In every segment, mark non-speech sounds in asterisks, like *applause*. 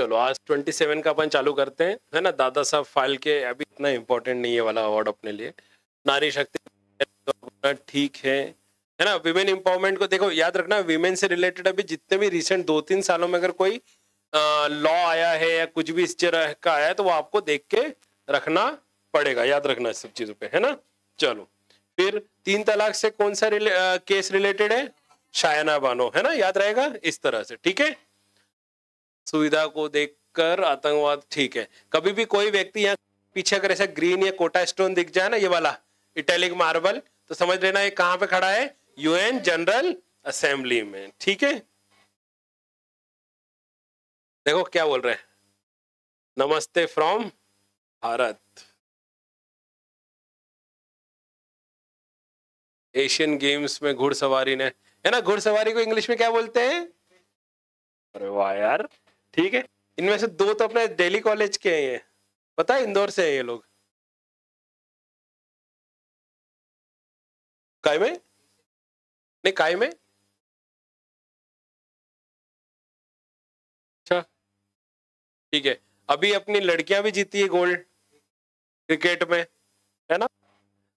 चलो आज 27 का अपन चालू करते हैं है ना? दादा साहब फ़ाइल के अभी इतना इम्पोर्टेंट नहीं है वाला अवार्ड अपने लिए। नारी शक्ति ठीक है है ना? विमेन एम्पावरमेंट को देखो याद रखना विमेन से रिलेटेड अभी जितने भी रिसेंट दो तीन सालों में अगर कोई लॉ आया है या कुछ भी इस तरह का आया है तो वो आपको देख के रखना पड़ेगा याद रखना सब चीज़ों पे है ना? चलो फिर तीन तलाक से कौन सा रिले, आ, केस रिलेटेड है? शायना बानो है ना? याद रहेगा इस तरह से ठीक है? सुविधा को देखकर आतंकवाद ठीक है। कभी भी कोई व्यक्ति यहाँ पीछे अगर ऐसा ग्रीन या कोटा स्टोन दिख जाए ना, ये वाला इटैलिक मार्बल तो समझ लेना ये कहाँ पे खड़ा है? यूएन जनरल असेंबली में, ठीक है? देखो क्या बोल रहे हैं। नमस्ते फ्रॉम भारत। एशियन गेम्स में घुड़सवारी ने, है ना, घुड़सवारी को इंग्लिश में क्या बोलते हैं? अरे वाह यार। ठीक है? इनमें से दो तो अपने दिल्ली कॉलेज के हैं ये। पता है इंदौर से है ये लोग। काय में? नहीं काय में? अच्छा। ठीक है। अभी अपनी लड़कियाँ भी जीती है गोल्ड क्रिकेट में, है ना?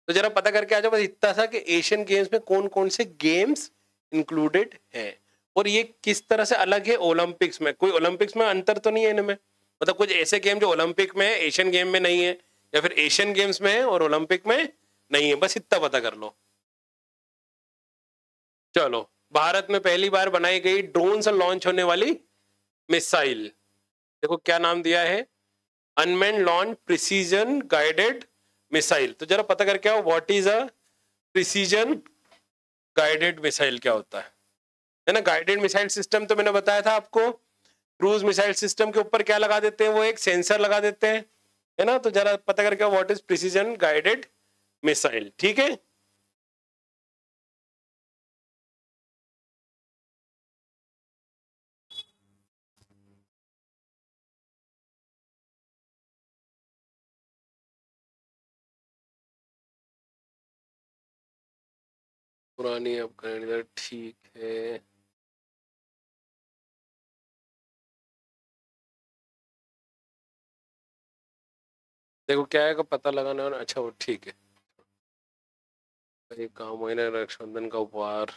तो जरा पता करके आ जाओ, बस इतना सा कि एशियन गेम्स में कौन कौन से गेम्स इंक्लूडेड हैं। और ये किस तरह से अलग है ओलंपिक्स में? कोई ओलंपिक्स में अंतर तो नहीं है इनमें? मतलब कुछ ऐसे गेम जो ओलंपिक में है, एशियन गेम में नहीं है, या फिर एशियन गेम्स में है और ओलंपिक में नहीं है? बस इतना पता कर लो। चलो, भारत में पहली बार बनाई गई ड्रोन से लॉन्च होने वाली मिसाइल। देखो क्या नाम दिया है? Unmanned launch precision guided missile. तो जरा पता करके आओ what is a precision guided missile क्या होता है? है ना? गाइडेड मिसाइल सिस्टम तो मैंने बताया था आपको। क्रूज मिसाइल सिस्टम के ऊपर क्या लगा देते हैं? वो एक सेंसर लगा देते हैं, है ना? तो जरा पता करके what is precision guided missile ठीक है? पुरानी अब ठीक है। देखो क्या है का पता लगाना है अच्छा वो ठीक है। काम हुए ना, रक्षाबंधन का उपहार।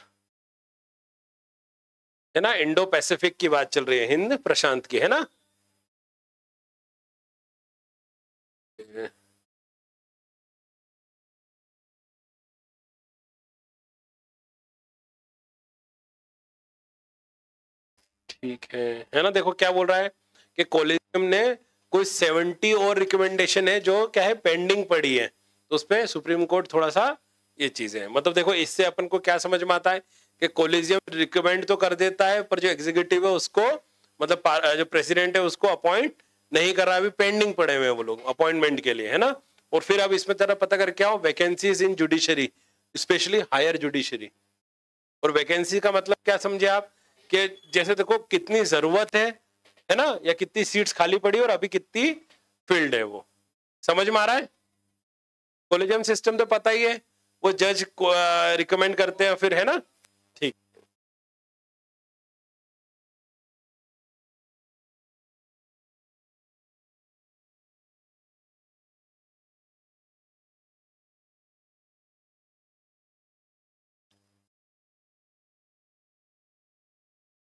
है ना इंडो पैसिफिक की बात चल रही है, हिंद प्रशांत की, है ना? ठीक है। है ना, देखो क्या बोल रहा है कि कॉलेजियम ने कोई सेवेंटी और रिकमेंडेशन है जो क्या है पेंडिंग पड़ी है। तो पर सुप्रीम कोर्ट थोड़ा सा ये चीज़ें हैं। मतलब देखो, इससे अपन को क्या समझ में आता है कि कॉलेजियम रिकमेंड तो कर देता है, पर जो एग्जीक्यूटिव है उसको मतलब जो प्रेसिडेंट है उसको अपॉइंट नहीं कर रहा, अभी पेंडिंग पड़े हुए हैं वो लोग अपॉइंटमेंट के लिए, है ना? और फिर अब इसमें तरह पता कर क्या हो vacancies in judiciary specially higher judiciary और वैकेंसी का मतलब क्या समझे आप? कि जैसे देखो, कितनी ज़रूरत है है ना? या कितनी सीट्स खाली पड़ी और अभी कितनी फ़ील्ड है वो? समझ में आ रहा है? कॉलेजियम सिस्टम तो पता ही है। वो जज रिकमेंड करते हैं फिर, है ना? ठीक।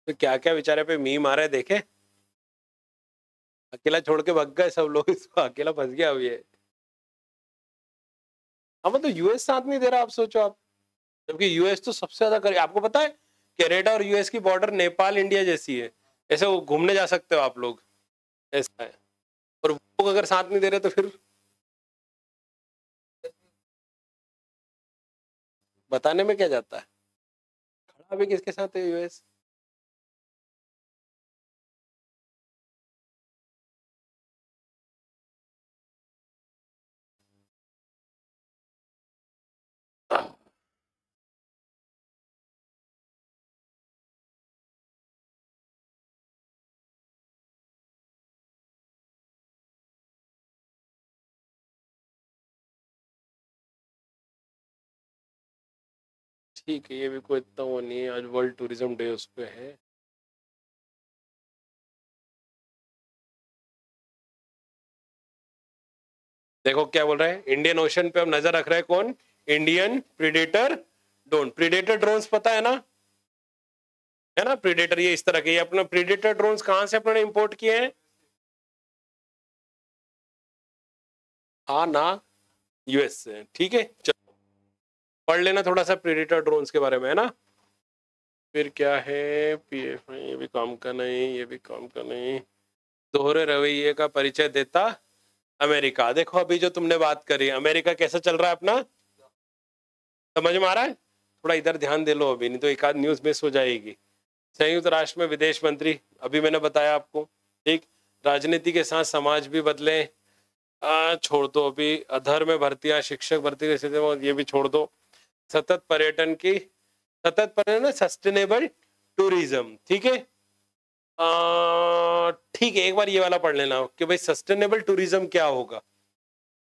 तो क्या क्या बेचारे पे मी मारे देखे। अकेला छोड़ के भग गए सब लोग, *laughs* इसको अकेला फंस गया अभी हाँ मतलब यूएस साथ नहीं दे रहा, आप सोचो आप। जबकि यूएस तो सबसे ज़्यादा करे, आपको पता है, कैनेडा और यूएस की बॉर्डर नेपाल इंडिया जैसी है। ऐसे वो घूमने जा सकते हो आप लोग। ऐसा है। और वो अगर साथ नहीं दे रहे तो फिर बताने में क्या जाता है? खड़ा भी किसके साथ है यूएस ठीक है, ये भी कोई इतना वो नहीं है, आज वर्ल्ड टूरिज़्म डे उस पर है। देखो क्या बोल रहे हैं? इंडियन ओशन पे हम नज़र रख रहे हैं कौन? Indian predator drone predator drones पता है ना? है ना? प्रीडेटर ये इस तरह के, ये अपना प्रीडेटर ड्रोन्स कहाँ से अपने इंपोर्ट किए हैं? हा ना? यूएस से। ठीक है पढ़ लेना थोड़ा सा प्रीडेटर ड्रोन्स के बारे में है ना? फिर क्या है? पीएफ ये भी काम का नहीं ये भी काम का नहीं। दोहरे रवैये का परिचय देता अमेरिका। देखो अभी जो तुमने बात करी अमेरिका कैसा चल रहा है अपना? समझ में आ रहा है? थोड़ा इधर ध्यान दे लो अभी नहीं तो एक आध न्यूज़ मिस हो जाएगी। संयुक्त राष्ट्र में विदेश मंत्री अभी मैंने बताया आपको। ठीक? राजनीति के साथ समाज भी बदले। आ, छोड़ दो अभी। अधर में भर्तियाँ शिक्षक भर्ती ये भी छोड़ दो। सतत पर्यटन की, सतत पर्यटन सस्टेनेबल टूरिज़्म ठीक है? ठीक है, एक बार ये वाला पढ़ लेना कि भाई सस्टेनेबल टूरिज़्म क्या होगा,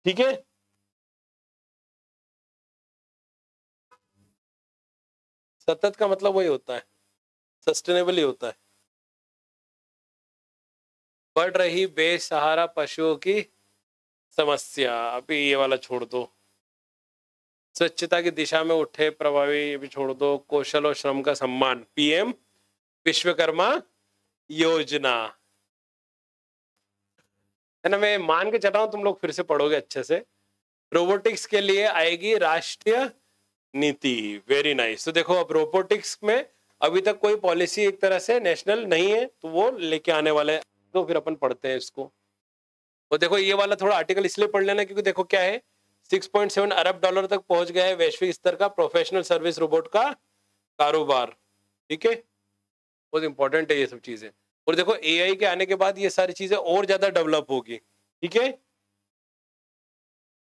ठीक है? सतत का मतलब वही होता है सस्टेनेबल ही होता है। बढ़ रही बेसहारा पशुओं की समस्या, अभी ये वाला छोड़ दो। स्वच्छता की दिशा में उठे प्रभावी भी छोड़ दो, कौशल और श्रम का सम्मान। पीएम, विश्वकर्मा योजना। है ना, मैं मान के चल रहा हूँ, तुम लोग फिर से पढ़ोगे अच्छे से। रोबोटिक्स के लिए आएगी राष्ट्रीय नीति। वेरी नाइस तो देखो, अब रोबोटिक्स में अभी तक कोई पॉलिसी एक तरह से नेशनल नहीं है तो वो लेके आने वाले तो फिर अपन पढ़ते हैं इसको। तो देखो, ये वाला थोड़ा आर्टिकल इसलिए पढ़ लेना क्योंकि देखो क्या है 6.7 अरब डॉलर तक पहुँच गया है वैश्विक स्तर का प्रोफेशनल सर्विस रोबोट का कारोबार। ठीक है? बहुत इंपॉर्टेंट है ये सब चीज़ें। और देखो एआई के आने के बाद ये सारी चीज़ें और ज़्यादा डेवलप होगी। ठीक है?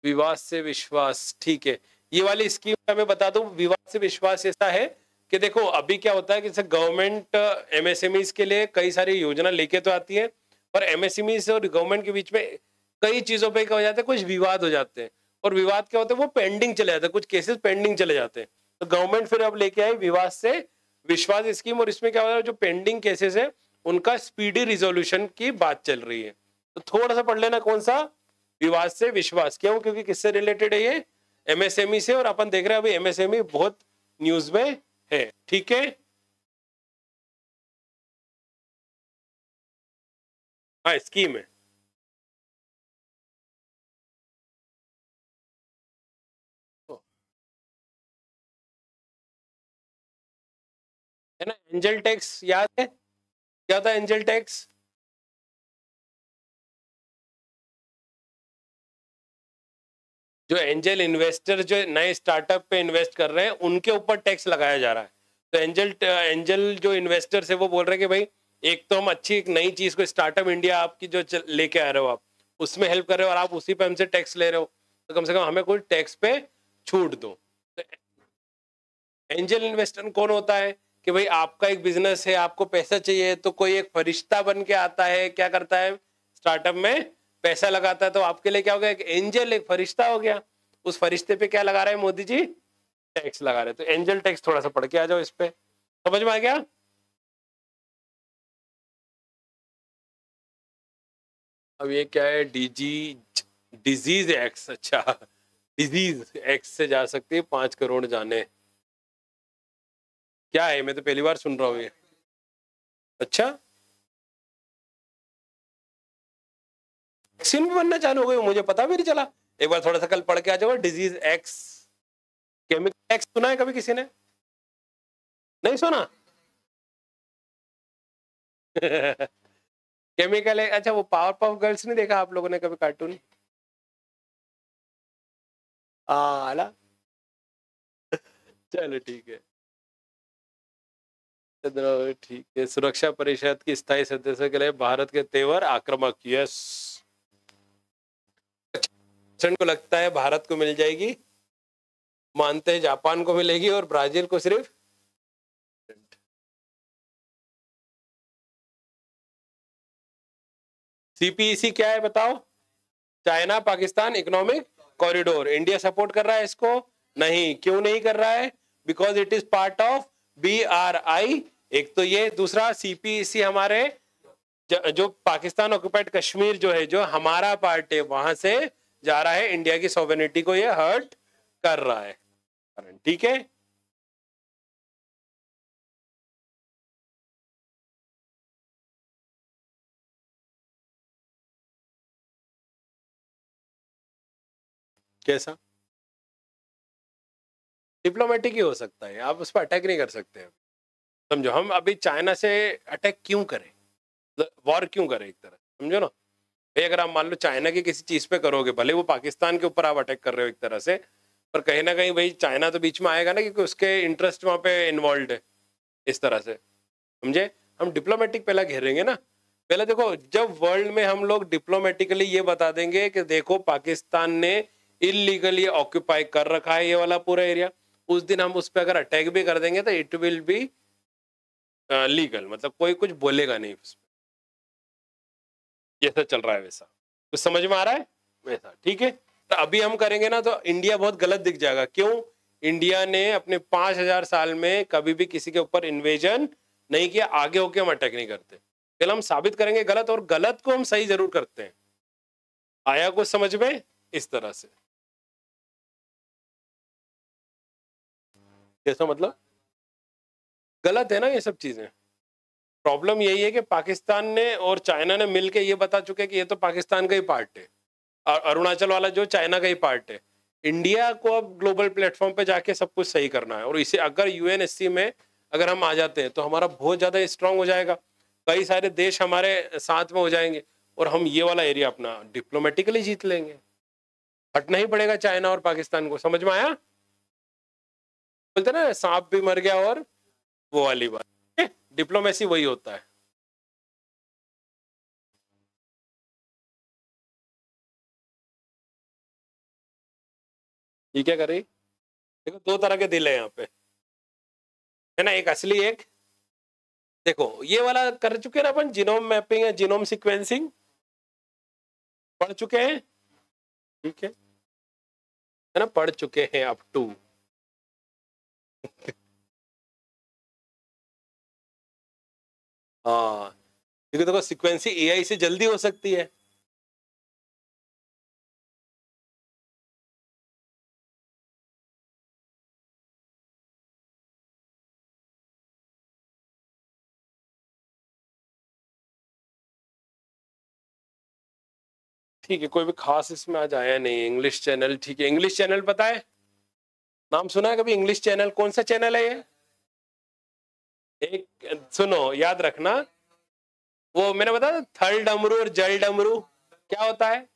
विवाद से विश्वास। ठीक है। ये वाली स्कीम मैं बता दूँ, विवाद से विश्वास ऐसा है कि देखो, अभी क्या होता है कि गवर्नमेंट एमएसएमई के लिए कई सारी योजना लेके तो आती है, पर एमएसएमई और गवर्नमेंट के बीच में कई चीज़ों पे क्या हो जाता है, कुछ विवाद हो जाते हैं। और विवाद क्या होता है, वो पेंडिंग चले जाते हैं, कुछ केसेस पेंडिंग चले जाते हैं। तो गवर्नमेंट फिर अब लेके आई विवाद से विश्वास स्कीम और इसमें क्या होता है, जो पेंडिंग केसेस है, उनका स्पीडी रिजोल्यूशन की बात चल रही है। तो थोड़ा सा पढ़ लेना कौन सा? विवाद से विश्वास। क्यों? क्योंकि किससे रिलेटेड है ये? एमएसएमई से और अपन देख रहे हैं अभी एमएसएमई बहुत न्यूज़ में है। ठीक है? हाँ स्कीम है। है ना? एंजल टैक्स याद है? क्या था एंजल टैक्स जो एंजल इन्वेस्टर जो नए स्टार्टअप पे इन्वेस्ट कर रहे हैं, उनके ऊपर टैक्स लगाया जा रहा है। तो एंजल एंजल जो इन्वेस्टर्स है, वो बोल रहे हैं कि भाई, एक तो हम अच्छी एक नई चीज़ को स्टार्टअप इंडिया आपकी जो लेके आ रहे हो आप, उसमें हेल्प कर रहे हो और आप उसी पे हमसे टैक्स ले रहे हो। तो कम से कम हमें कोई टैक्स पे छूट दो। तो एंजल इन्वेस्टर कौन होता है? कि भाई आपका एक बिज़नेस है, आपको पैसा चाहिए तो कोई एक फरिश्ता बन के आता है, क्या करता है? स्टार्टअप में पैसा लगाता है तो आपके लिए क्या हो गया? एक एंजल एक फरिश्ता हो गया। उस फरिश्ते पे क्या लगा रहे हैं मोदी जी? टैक्स लगा रहे तो एंजल टैक्स थोड़ा सा पढ़ के आ जाओ इस पे। समझ में आ गया? अब ये क्या है? डीजी डिज़ीज़ एक्स अच्छा। डिज़ीज़ एक्स से जा सकती है, पाँच करोड़ जाने। क्या है? मैं तो पहली बार सुन रहा हूँ ये। अच्छा? वैक्सीन भी बनना चालू हो गई, मुझे पता भी नहीं चला। एक बार थोड़ा सा कल पढ़ के आ जाओ डिज़ीज़ एक्स केमिकल एक्स सुना है कभी किसी ने? नहीं सुना? *laughs* केमिकल है अच्छा वो पावर पफ गर्ल्स नहीं देखा आप लोगों ने कभी कार्टून आला। *laughs* चलो ठीक है। ठीक है। सुरक्षा परिषद की स्थायी सदस्य के लिए भारत के तेवर आक्रमक, यस। को लगता है भारत को मिल जाएगी। मानते हैं जापान को मिलेगी और ब्राज़ील को सिर्फ़ सीपीईसी क्या है बताओ? China Pakistan economic corridor. India support कर रहा है इसको? नहीं। क्यों नहीं कर रहा है? Because it is part of B R I. एक तो ये, दूसरा सीपीसी हमारे जो पाकिस्तान ऑक्युपाइड कश्मीर जो है, जो हमारा पार्ट है, वहाँ से जा रहा है इंडिया की सोवेनिटी को ये हर्ट कर रहा है। ठीक है? कैसा? डिप्लोमेटिक ही हो सकता है, आप उस पर अटैक नहीं कर सकते। समझो हम अभी चाइना से अटैक क्यों करें? वॉर मतलब क्यों करें एक तरह? समझो ना? भाई, अगर आप मान लो चाइना की किसी चीज़ पे करोगे, भले वो पाकिस्तान के ऊपर आप अटैक कर रहे हो एक तरह से, पर कहीं ना कहीं भाई चाइना तो बीच में आएगा ना क्योंकि उसके इंटरेस्ट वहाँ पे इन्वॉल्व है, इस तरह से। समझे? हम डिप्लोमेटिक पहला घेरेंगे ना। पहले देखो, जब वर्ल्ड में हम लोग डिप्लोमेटिकली ये बता देंगे कि देखो, पाकिस्तान ने इलीगली ऑक्यूपाई कर रखा है ये वाला पूरा एरिया उस दिन हम उस पर अगर अटैक भी कर देंगे तो इट विल बी लीगल मतलब कोई कुछ बोलेगा नहीं उसमें जैसा चल रहा है वैसा। कुछ तो समझ में आ रहा है? वैसा, ठीक है? तो अभी हम करेंगे ना तो इंडिया बहुत गलत दिख जाएगा। क्यों? इंडिया ने अपने पाँच हज़ार साल में कभी भी किसी के ऊपर इन्वेजन नहीं किया, आगे होके हम अटैक नहीं करते। पहले हम साबित करेंगे गलत और गलत को हम सही ज़रूर करते हैं। आया कुछ समझ में? इस तरह से। कैसा मतलब? गलत है ना ये सब चीज़ें? प्रॉब्लम यही है कि पाकिस्तान ने और चाइना ने मिलके ये बता चुके कि ये तो पाकिस्तान का ही पार्ट है। और अरुणाचल वाला जो चाइना का ही पार्ट है। इंडिया को अब ग्लोबल प्लेटफॉर्म पे जाके सब कुछ सही करना है। और इसे अगर यूएनएससी में अगर हम आ जाते हैं तो हमारा बहुत ज़्यादा स्ट्रांग हो जाएगा। कई सारे देश हमारे साथ में हो जाएँगे और हम ये वाला एरिया अपना डिप्लोमेटिकली जीत लेंगे। हटना ही पड़ेगा चाइना और पाकिस्तान को। समझ में आया? बोलते ना, सांप भी मर गया और वो वाली बात। डिप्लोमेसी वही होता है। ये क्या कर रही? देखो, दो तरह के दिल है यहाँ पे। है ना, एक असली, एक देखो, ये वाला कर चुके हैं ना अपन जीनोम मैपिंग है जीनोम सीक्वेंसिंग पढ़ चुके हैं? ठीक है। है ना, पढ़ चुके हैं अप टू हाँ क्योंकि देखो सिक्वेंसी एआई से जल्दी हो सकती है। ठीक है, कोई भी खास इसमें आज आया नहीं इंग्लिश चैनल ठीक है। इंग्लिश चैनल पता है? नाम सुना है कभी? इंग्लिश चैनल कौन सा चैनल है ये? एक, सुनो, याद रखना, वो मैंने बताया थल डमरू और जल डमरू क्या होता है?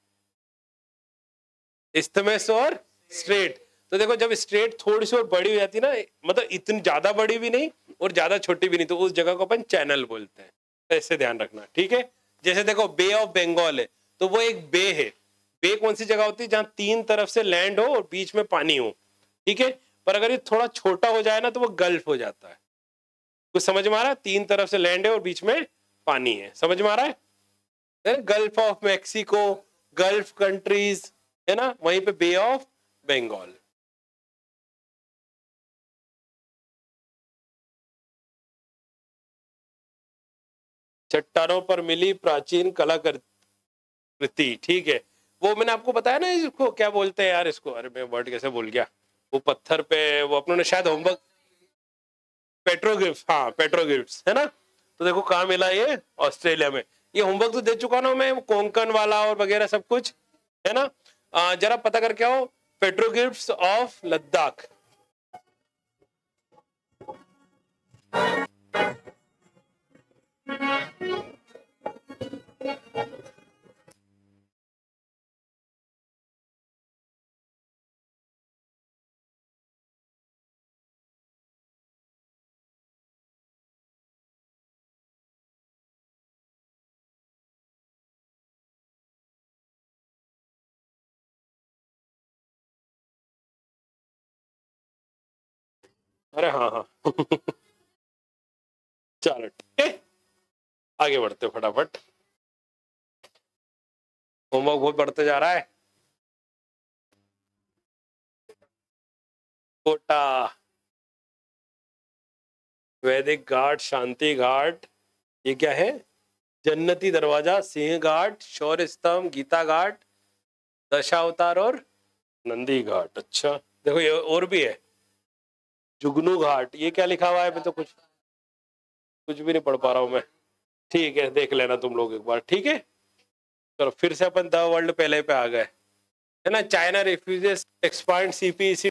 इस्तमेस और स्ट्रेट। तो देखो, जब स्ट्रेट थोड़ी सी और बड़ी हो जाती है ना मतलब इतनी ज़्यादा बड़ी भी नहीं और ज़्यादा छोटी भी नहीं तो उस जगह को अपन चैनल बोलते हैं। तो ऐसे ध्यान रखना, ठीक है? जैसे देखो, बे ऑफ़ बंगाल है तो वो एक बे है। बे कौन सी जगह होती है, जहाँ तीन तरफ़ से लैंड हो और बीच में पानी हो, ठीक है? पर अगर ये थोड़ा छोटा हो जाए ना तो वो गल्फ हो जाता है। कुछ समझ में आ रहा है? तीन तरफ़ से लैंड है और बीच में पानी है। समझ में आ रहा है? Gulf of Mexico gulf countries है ना? वहीं पे बे ऑफ़ बंगाल चट्टानों पर मिली प्राचीन कलाकृति ठीक है। वो मैंने आपको बताया ना इसको, क्या बोलते हैं यार इसको? अरे मैं वर्ड कैसे बोल गया। वो पत्थर पे, वो अपनों ने शायद होमवर्क पेट्रोगिफ्ट हाँ पेट्रोगिफ्ट है ना? तो देखो, कहा मिला ये? ऑस्ट्रेलिया में। ये होमवर्क तो दे चुका ना मैं कोंकण वाला और वगैरह सब कुछ, है ना? जरा पता करके आओ पेट्रोगिफ्ट ऑफ़ लद्दाख। अरे हाँ हाँ। *laughs* चलो, ठीक आगे बढ़ते हो फटाफट। होमवर्क बहुत बढ़ते जा रहा है। कोटा। वैदिक घाट, शांति घाट, ये क्या है? जन्नती दरवाज़ा, सिंह घाट, शौर्य स्तंभ, गीता घाट, दशावतार और नंदी घाट। अच्छा देखो ये और भी है। जुगनू घाट, ये क्या लिखा हुआ है? मैं तो कुछ कुछ भी नहीं पढ़ पा रहा हूँ मैं। ठीक है, देख लेना तुम लोग एक बार, ठीक है? चलो, फिर से अपन द वर्ल्ड पहले पे आ गए। है ना? चाइना रिफ्यूजेस एक्सपांड सीपीसी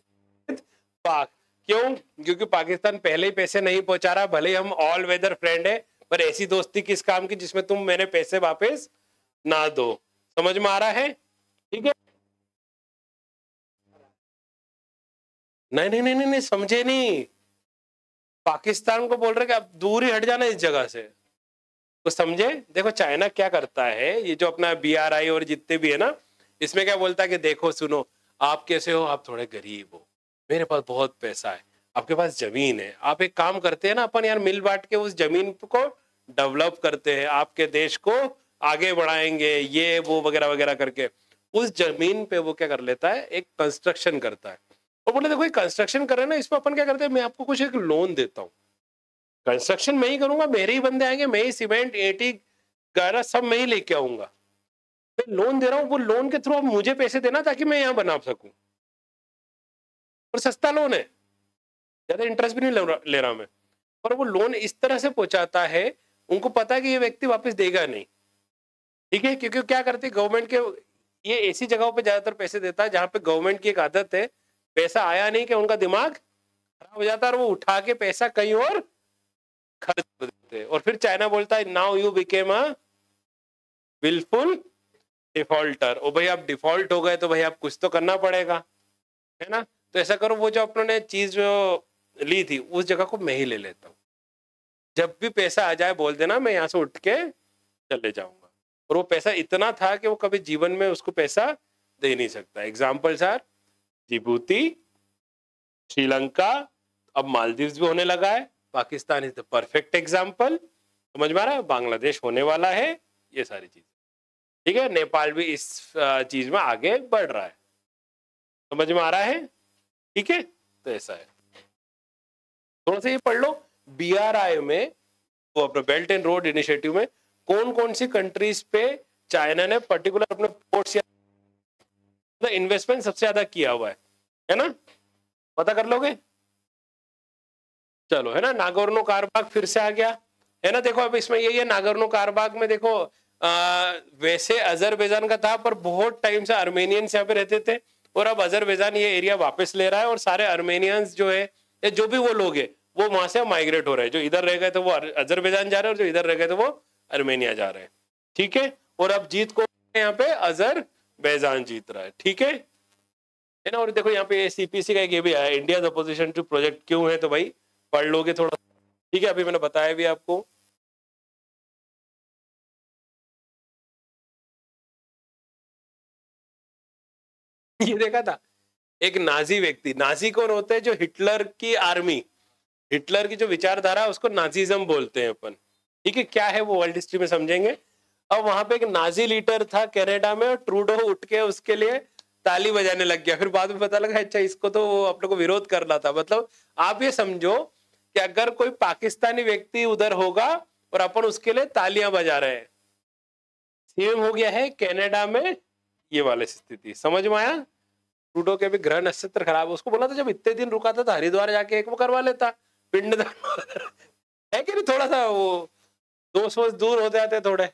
पाक। क्यों? क्योंकि पाकिस्तान पहले ही पैसे नहीं पहुँचा रहा, भले हम ऑल वेदर फ्रेंड है, पर ऐसी दोस्ती किस काम की जिसमें तुम मेरे पैसे वापस ना दो? समझ में आ रहा है? ठीक है? नहीं नहीं नहीं नहीं, समझे नहीं। पाकिस्तान को बोल रहे कि आप दूर ही हट जाना इस जगह से। तो समझे? देखो चाइना क्या करता है ये जो अपना बीआरआई और जितने भी है ना इसमें क्या बोलता है कि देखो सुनो आप कैसे हो? आप थोड़े गरीब हो। मेरे पास बहुत पैसा है आपके पास ज़मीन है। आप एक काम करते हैं ना अपन यार मिल बांट के उस ज़मीन को डेवलप करते हैं आपके देश को आगे बढ़ाएँगे ये वो वगैरह वगैरह करके। उस ज़मीन पे वो क्या कर लेता है एक कंस्ट्रक्शन करता है। और बोले, देखो ये कंस्ट्रक्शन कर रहे हैं ना इसमें अपन क्या करते हैं, मैं आपको कुछ एक लोन देता हूँ। कंस्ट्रक्शन मैं ही करूँगा, मेरे ही बंदे आएँगे, मैं ही सीमेंट एटी गारा सब मैं ही लेके आऊँगा। मैं लोन दे रहा हूँ, वो लोन के थ्रू आप मुझे पैसे देना ताकि मैं यहाँ बना सकूँ। और सस्ता लोन है। ज़्यादा इंटरेस्ट भी नहीं ले रहा मैं। और वो लोन इस तरह से पहुंचाता है, उनको पता है कि ये व्यक्ति वापस देगा नहीं। ठीक है? क्योंकि क्या करते गवर्नमेंट के, ये ऐसी जगहों पे ज़्यादातर पैसे देता है जहाँ पे गवर्नमेंट की एक आदत है पैसा आया नहीं कि उनका दिमाग खराब हो जाता है और वो उठा के पैसा कहीं और खर्च कर देते। और फिर चाइना बोलता है now you became a wilful defaulter ओ भाई, आप डिफ़ॉल्ट हो गए तो भाई, आप कुछ तो करना पड़ेगा, है ना? तो ऐसा करो, वो जो अपने चीज़ जो ली थी, उस जगह को मैं ही ले लेता हूँ। जब भी पैसा आ जाए, बोल देना, मैं यहाँ से उठ के चले जाऊँगा। और वो पैसा इतना था कि वो कभी जीवन में उसको पैसा दे नहीं सकता। एग्ज़ाम्पल सर जिबूती, श्रीलंका, अब मालदीव भी होने लगा है। Pakistan is the perfect example समझ में आ रहा है? बांग्लादेश होने वाला है, ये सारी चीज़। ठीक है? नेपाल भी इस चीज़ में आगे बढ़ रहा है। समझ में आ रहा है? ठीक है? तो ऐसा है। थोड़ा सा ये पढ़ लो। बीआरआई में, वो अपने बेल्ट एंड रोड इनिशिएटिव में कौन कौन सी कंट्रीज़ पे चाइना ने पर्टिकुलर अपने पोर्ट्स या इन्वेस्टमेंट सबसे ज़्यादा किया हुआ है है ना? पता कर लोगे? चलो है ना? नागोर्नो कारबाग फिर से आ गया है ना? देखो अब इसमें यही है नागोर्नो कारबाग में देखो आ, वैसे अजरबैजान का था पर बहुत टाइम से अर्मेनियंस यहाँ पे रहते थे और अब अजरबैजान ये एरिया वापस ले रहा है और सारे अर्मेनियंस जो है या जो भी वो लोग है वो वहाँ से माइग्रेट हो रहे हैं। जो इधर रह गए थे वो अजरबैजान जा रहे हैं और जो इधर रह गए थे वो अर्मेनिया जा रहे हैं। ठीक है? और अब जीत को यहाँ पे अजर बैजान जीत रहा है, ठीक है? है ना? और देखो, यहाँ पे सीपीसी का एक ये भी आया इंडिया अपोजिशन टू प्रोजेक्ट क्यों है तो भाई, पढ़ लोगे थोड़ा ठीक है? अभी मैंने बताया भी आपको। ये देखा था, एक नाजी व्यक्ति, नाजी कौन होते हैं जो हिटलर की आर्मी, हिटलर की जो विचारधारा उसको नाजीजम बोलते हैं अपन, ठीक है? क्या है वो वर्ल्ड हिस्ट्री में समझेंगे? अब वहाँ पे एक नाजी लीडर था कनाडा में, और ट्रूडो उठ के उसके लिए ताली बजाने लग गया। फिर बाद में पता लगा अच्छा इसको तो अपने को विरोध करना था। मतलब आप ये समझो कि अगर कोई पाकिस्तानी व्यक्ति उधर होगा और अपन उसके लिए तालियाँ बजा रहे हैं, सेम हो गया है कनाडा में ये वाली स्थिति। समझ में आया? ट्रूडो के भी ग्रह नक्षत्र खराब, उसको बोला था जब इतने दिन रुका था तो हरिद्वार जाके एक वो करवा लेता, पिंड *laughs* है कि नहीं? थोड़ा सा वो दोस्त वोस्त दूर होते आते थोड़े।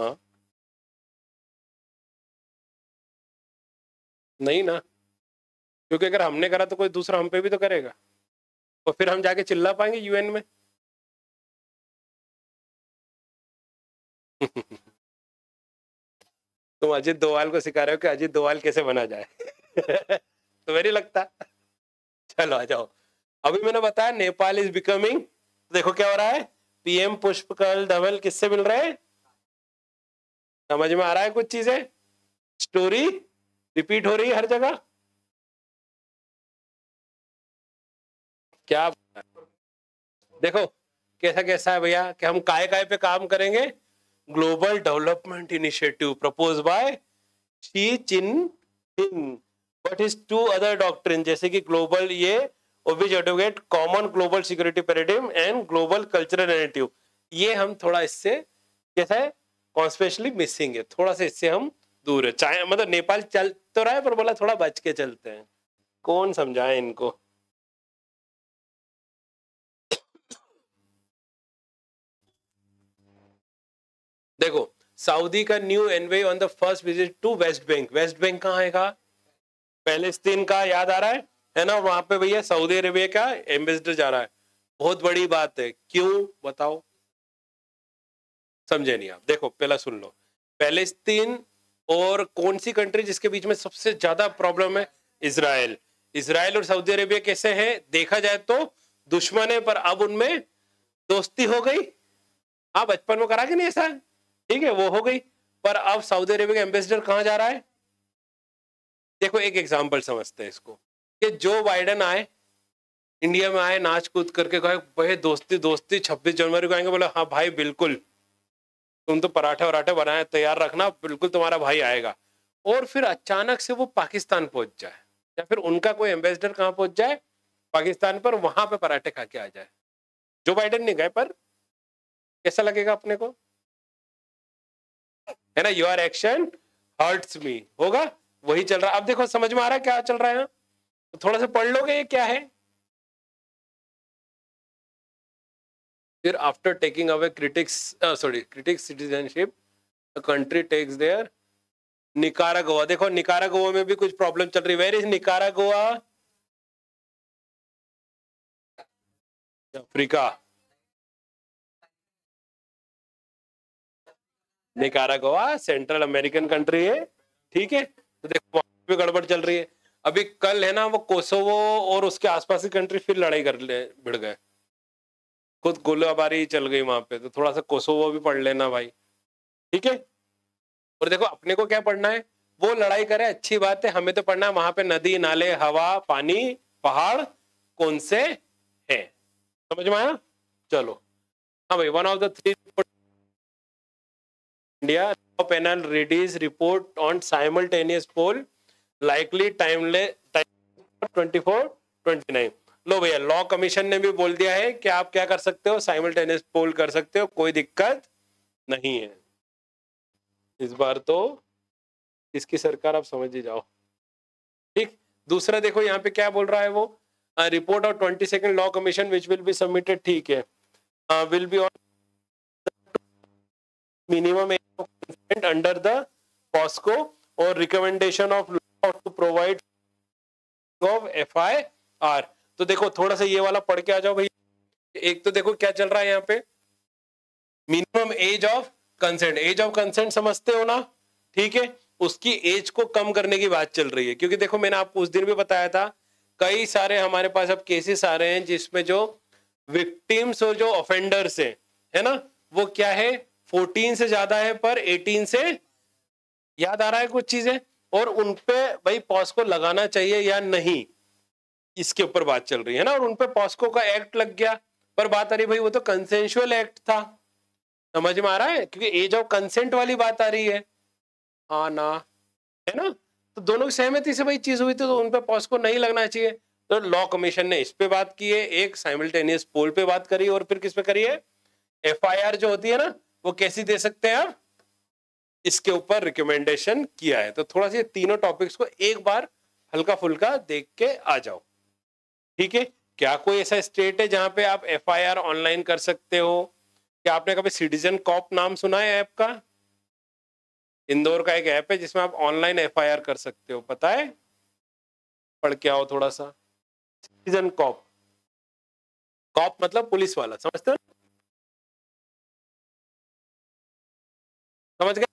हाँ। नहीं ना। क्योंकि अगर हमने करा तो कोई दूसरा हम पे भी तो करेगा। और फिर हम जाके चिल्ला पाएँगे यूएन में। *laughs* तुम अजित दोवाल को सिखा रहे हो कि अजित दोवाल कैसे बना जाए। *laughs* तो मेरी लगता। चलो आ जाओ। अभी मैंने बताया नेपाल इज़ बिकमिंग देखो क्या हो रहा है? पीएम पुष्पकल धवल किससे मिल रहे हैं? समझ में आ रहा है कुछ चीज़ें? स्टोरी रिपीट हो रही है हर जगह? क्या देखो, कैसा कैसा है भैया कि हम काय काय पे काम करेंगे? Global development initiative propose by Xi Jin but is to other doctrine जैसे कि ग्लोबल ये advocate, common global security paradigm and global cultural narrative. ये हम थोड़ा इससे कैसा है? कॉन्स्पेशली मिसिंग है? थोड़ा सा इससे हम दूर है। चाहे मतलब नेपाल चल तो रहा है, पर बोला थोड़ा बच के चलते हैं। कौन समझाए इनको? देखो सऊदी का new envoy on the first visit to West Bank West Bank कहाँ है पैलेस्तीन का, याद आ रहा है? है ना? वहाँ पे भैया सऊदी अरेबिया का एम्बेसडर जा रहा है। बहुत बड़ी बात है। क्यों? बताओ। समझे नहीं आप। देखो, पहला सुन लो। पैलेस्तीन और कौन सी कंट्री जिसके बीच में सबसे ज़्यादा प्रॉब्लम है? इसराइल। इसराइल और सऊदी अरेबिया कैसे है? देखा जाए तो दुश्मन है, पर अब उनमें दोस्ती हो गई। हाँ बचपन में करा के नहीं ऐसा? ठीक है, वो हो गई। पर अब सऊदी अरेबिया का एम्बेसडर कहाँ जा रहा है? देखो, एक एग्ज़ाम्पल समझते हैं इसको। कि जो बाइडन आए इंडिया में आए नाच कूद करके कहे, भाई, दोस्ती दोस्ती, छब्बीस जनवरी को आएँगे। बोले हाँ भाई, बिल्कुल। तुम तो पराठे वराठे बनाए, तैयार रखना, बिल्कुल तुम्हारा भाई आएगा। और फिर अचानक से वो पाकिस्तान पहुँच जाए, या फिर उनका कोई एम्बेसडर कहाँ पहुँच जाए, पाकिस्तान पर वहाँ पे पराठे खा के आ जाए। जो बाइडन नहीं गए पर, कैसा लगेगा अपने को? है ना योर एक्शन हर्ट्स मी होगा? वही चल रहा है अब देखो, समझ में आ रहा है क्या चल रहा है तो थोड़ा सा पढ़ लोगे ये क्या है? फिर after taking away critics sorry critics citizenship country takes there Nicaragua देखो निकारा गोवा में भी कुछ प्रॉब्लम चल रही है। Where is Nicaragua Africa. Nicaragua central American country है। ठीक है? तो देखो भी गड़बड़ चल रही है। अभी कल है ना, वो कोसोवो और उसके आसपास की कंट्री फिर लड़ाई कर ले, भिड़ गए। खुद गोलाबारी चल गई वहाँ पे तो थोड़ा सा कोसोवो भी पढ़ लेना भाई। ठीक है? और देखो, अपने को क्या पढ़ना है? वो लड़ाई करे, अच्छी बात है, हमें तो पढ़ना है, वहाँ पे नदी, नाले, हवा, पानी, पहाड़, कौन से है। समझ में आया चलो। हाँ भाई one of the three India panel release report on simultaneous poll likely timeline twenty four twenty nine लो भैया लॉ कमीशन ने भी बोल दिया है कि आप क्या कर सकते हो? साइमल्टेनियस पोल कर सकते हो, कोई दिक्कत नहीं है। इस बार तो इसकी सरकार, आप समझ ही जाओ। ठीक, दूसरा देखो, यहाँ पे क्या बोल रहा है वो? Report of twenty second law commission which will be submitted ठीक है। Will be minimum under the POCSO और recommendation of law to provide of F I R तो देखो, थोड़ा सा ये वाला पढ़ के आ जाओ भाई। एक तो देखो क्या चल रहा है यहाँ पे। Minimum age of consent age of consent समझते हो ना? ठीक है? उसकी एज को कम करने की बात चल रही है। क्योंकि देखो, मैंने आपको उस दिन भी बताया था, कई सारे हमारे पास अब केसेस आ रहे हैं जिसमें जो विक्टिम्स और जो ऑफेंडर्स है है ना? वो क्या है? 14 से ज़्यादा है, पर 18 से याद आ रहा है कुछ चीज़ें? और उनपे भाई पॉस को लगाना चाहिए या नहीं? इसके ऊपर बात चल रही है ना, और उनपे पॉस्को का एक्ट लग गया। पर बात आ रही भाई, वो तो कंसेंशुअल एक्ट था। समझ में आ रहा है? क्योंकि एज ऑफ़ कंसेंट वाली बात आ रही है। हाँ ना। है ना? तो दोनों की सहमति से भाई चीज़ हुई थी तो उन पे पॉस्को नहीं लगना चाहिए। तो लॉ कमीशन ने इस पे बात की है, एक साइमल्टेनियस पोल पे बात करी, और फिर किस पे करी है? एफ़ जो होती है ना, वो कैसी दे सकते हैं आप? इसके ऊपर रिकमेंडेशन किया है। तो थोड़ा सा तीनों टॉपिक्स को एक बार हल्का फुल्का देख के आ जाओ। ठीक है? क्या कोई ऐसा स्टेट है जहाँ पे आप एफआईआर ऑनलाइन कर सकते हो? क्या आपने कभी सिटीजन कॉप नाम सुना है ऐप का? इंदौर का एक ऐप है जिसमें आप ऑनलाइन एफआईआर कर सकते हो, पता है? पढ़ के आओ थोड़ा सा सिटीजन कॉप कॉप मतलब पुलिस वाला, समझते हो? समझ गए?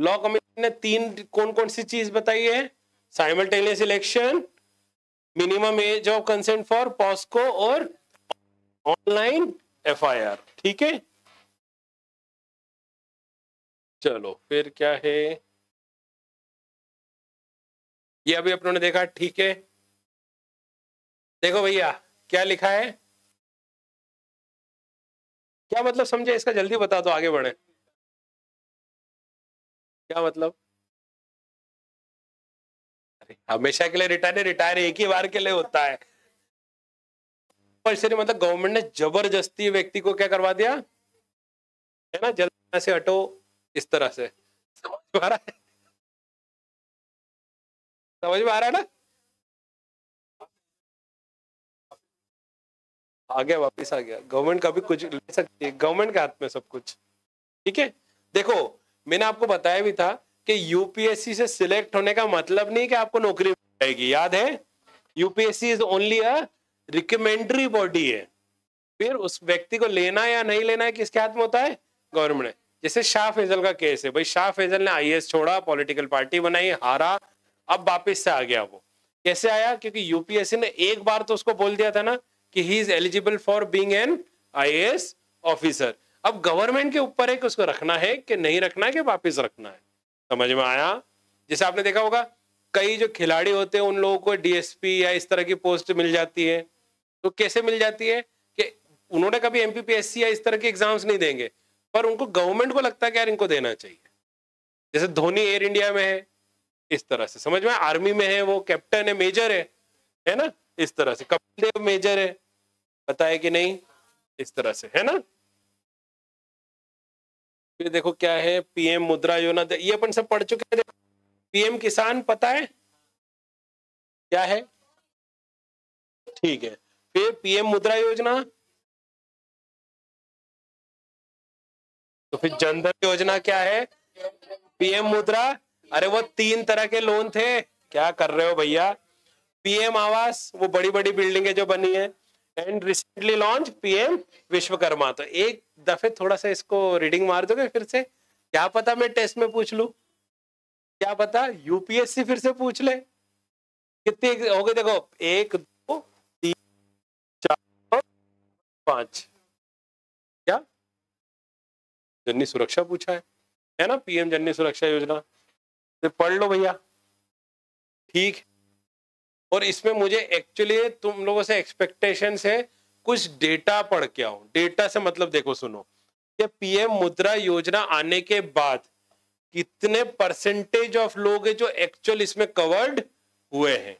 लॉ कमीशन ने तीन कौन कौन सी चीज़ बताई है? Simultaneous election minimum age of consent for POCSO और ऑनलाइन एफआईआर, ठीक है? चलो, फिर क्या है? ये अभी अपनों ने देखा, ठीक है? देखो भैया, क्या लिखा है? क्या मतलब समझे? इसका जल्दी बता दो, आगे बढ़े। क्या मतलब? हमेशा के लिए रिटायर रिटायर एक ही बार के लिए होता है। कंपल्सरी मतलब गवर्नमेंट ने ज़बरदस्ती व्यक्ति को क्या करवा दिया? है ना, जल्द से हटो, इस तरह से। समझ में आ रहा है? समझ में आ रहा है ना? आ गया, वापिस आ गया। गवर्नमेंट का भी कुछ ले सकती है। गवर्नमेंट के हाथ में सब कुछ। ठीक है? देखो, मैंने आपको बताया भी था कि यूपीएससी से सिलेक्ट होने का मतलब नहीं कि आपको नौकरी मिल जाएगी याद है? UPSC is only a recommendatory body है। फिर उस व्यक्ति को लेना या नहीं लेना है, किसके हाथ में होता है? गवर्नमेंट जैसे शाह फैजल का केस है, भाई शाह फैजल ने आई छोड़ा पॉलिटिकल पार्टी बनाई, हारा, अब वापिस से आ गया वो। कैसे आया? क्योंकि यूपीएससी ने एक बार तो उसको बोल दिया था ना कि he is eligible for being an IAS officer अब गवर्नमेंट के ऊपर है कि उसको रखना है कि नहीं रखना है कि वापिस रखना है? समझ में आया? जैसे आपने देखा होगा, कई जो खिलाड़ी होते हैं, उन लोगों को डीएसपी या इस तरह की पोस्ट मिल जाती है। तो कैसे मिल जाती है कि उन्होंने कभी एमपीपीएससी या इस तरह के एग्ज़ाम्स नहीं देंगे, पर उनको गवर्नमेंट को लगता है कि यार इनको देना चाहिए। जैसे धोनी एयर इंडिया में है, इस तरह से, समझ में आर्मी में है, वो कैप्टन है मेजर है है ना? इस तरह से कपिल देव मेजर है है कि नहीं? इस तरह से, है ना? फिर देखो क्या है पीएम मुद्रा योजना ये अपन सब पढ़ चुके हैं। पीएम किसान, पता है? क्या है? ठीक है, फिर पीएम मुद्रा योजना। तो फिर जनधन योजना क्या है? पीएम मुद्रा। अरे, वो तीन तरह के लोन थे। क्या कर रहे हो भैया? पीएम आवास, वो बड़ी बड़ी बिल्डिंगें जो बनी है। And recently launch PM Vishwakarma तो एक दफे थोड़ा सा इसको रीडिंग मार दोगे फिर से? क्या पता मैं टेस्ट में पूछ लू? क्या पता यूपीएससी फिर से पूछ ले? कितने हो गए देखो, एक, दो, तीन, चार, पाँच। क्या? जननी सुरक्षा पूछा है। है ना? पीएम जननी सुरक्षा योजना। तो पढ़ लो भैया। ठीक और इसमें मुझे एक्चुअली तुम लोगों से एक्सपेक्टेशन है, कुछ डेटा पढ़ के आओ डेटा से मतलब देखो, सुनो। कि पीएम मुद्रा योजना आने के बाद कितने परसेंटेज ऑफ़ लोग है जो एक्चुअल इसमें कवर्ड हुए हैं?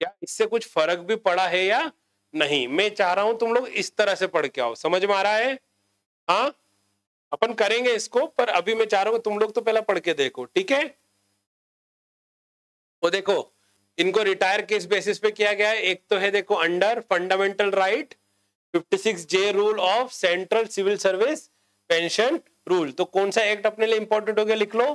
क्या इससे कुछ फ़र्क भी पड़ा है या नहीं? मैं चाह रहा हूँ तुम लोग इस तरह से पढ़ के आओ। समझ में आ रहा है? हाँ? अपन करेंगे इसको, पर अभी मैं चाह रहा हूँ तुम लोग तो पहला पढ़ के देखो, ठीक है? वो देखो इनको रिटायर किस बेसिस पे किया गया है। एक तो है देखो under fundamental right 56 J rule of central civil service pension rule तो कौन सा एक्ट अपने लिए इंपॉर्टेंट हो गया लिख लो?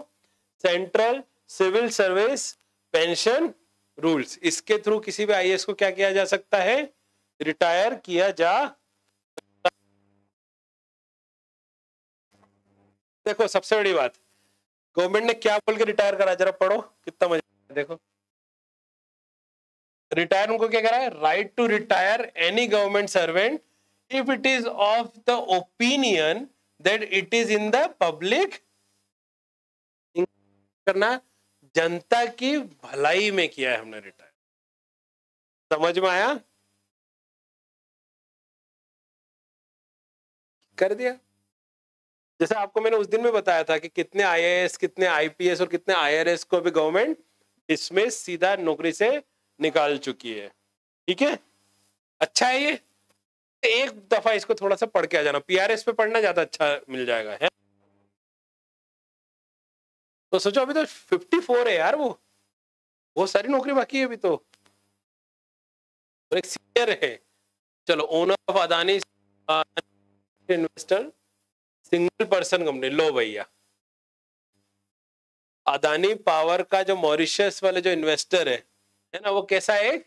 Central civil service pension rules इसके थ्रू किसी भी आईएएस को क्या किया जा सकता है? रिटायर किया जा देखो, सबसे बड़ी बात गवर्नमेंट ने क्या बोल के रिटायर करा? जरा पढ़ो, कितना मज़ा देखो। रिटायर उनको क्या करा है? Right to retire any government servant if it is of the opinion that it is in the public करना। जनता की भलाई में किया है हमने रिटायर समझ में आया? कर दिया। जैसे आपको मैंने उस दिन में बताया था कि कितने आईएएस कितने आईपीएस और कितने आईआरएस को भी गवर्नमेंट इसमें सीधा नौकरी से निकाल चुकी है। ठीक है? अच्छा है ये? एक दफ़ा इसको थोड़ा सा पढ़ के आ जाना। पीआरएस पे पढ़ना ज़्यादा अच्छा मिल जाएगा, है? तो सोचो, अभी तो 54 है यार वो। बहुत सारी नौकरी बाकी है अभी तो। और एक सीनियर है। चलो owner of Adani investor single person company लो भैया। अदानी पावर का जो मॉरिशस वाले जो इन्वेस्टर है है ना, वो कैसा है?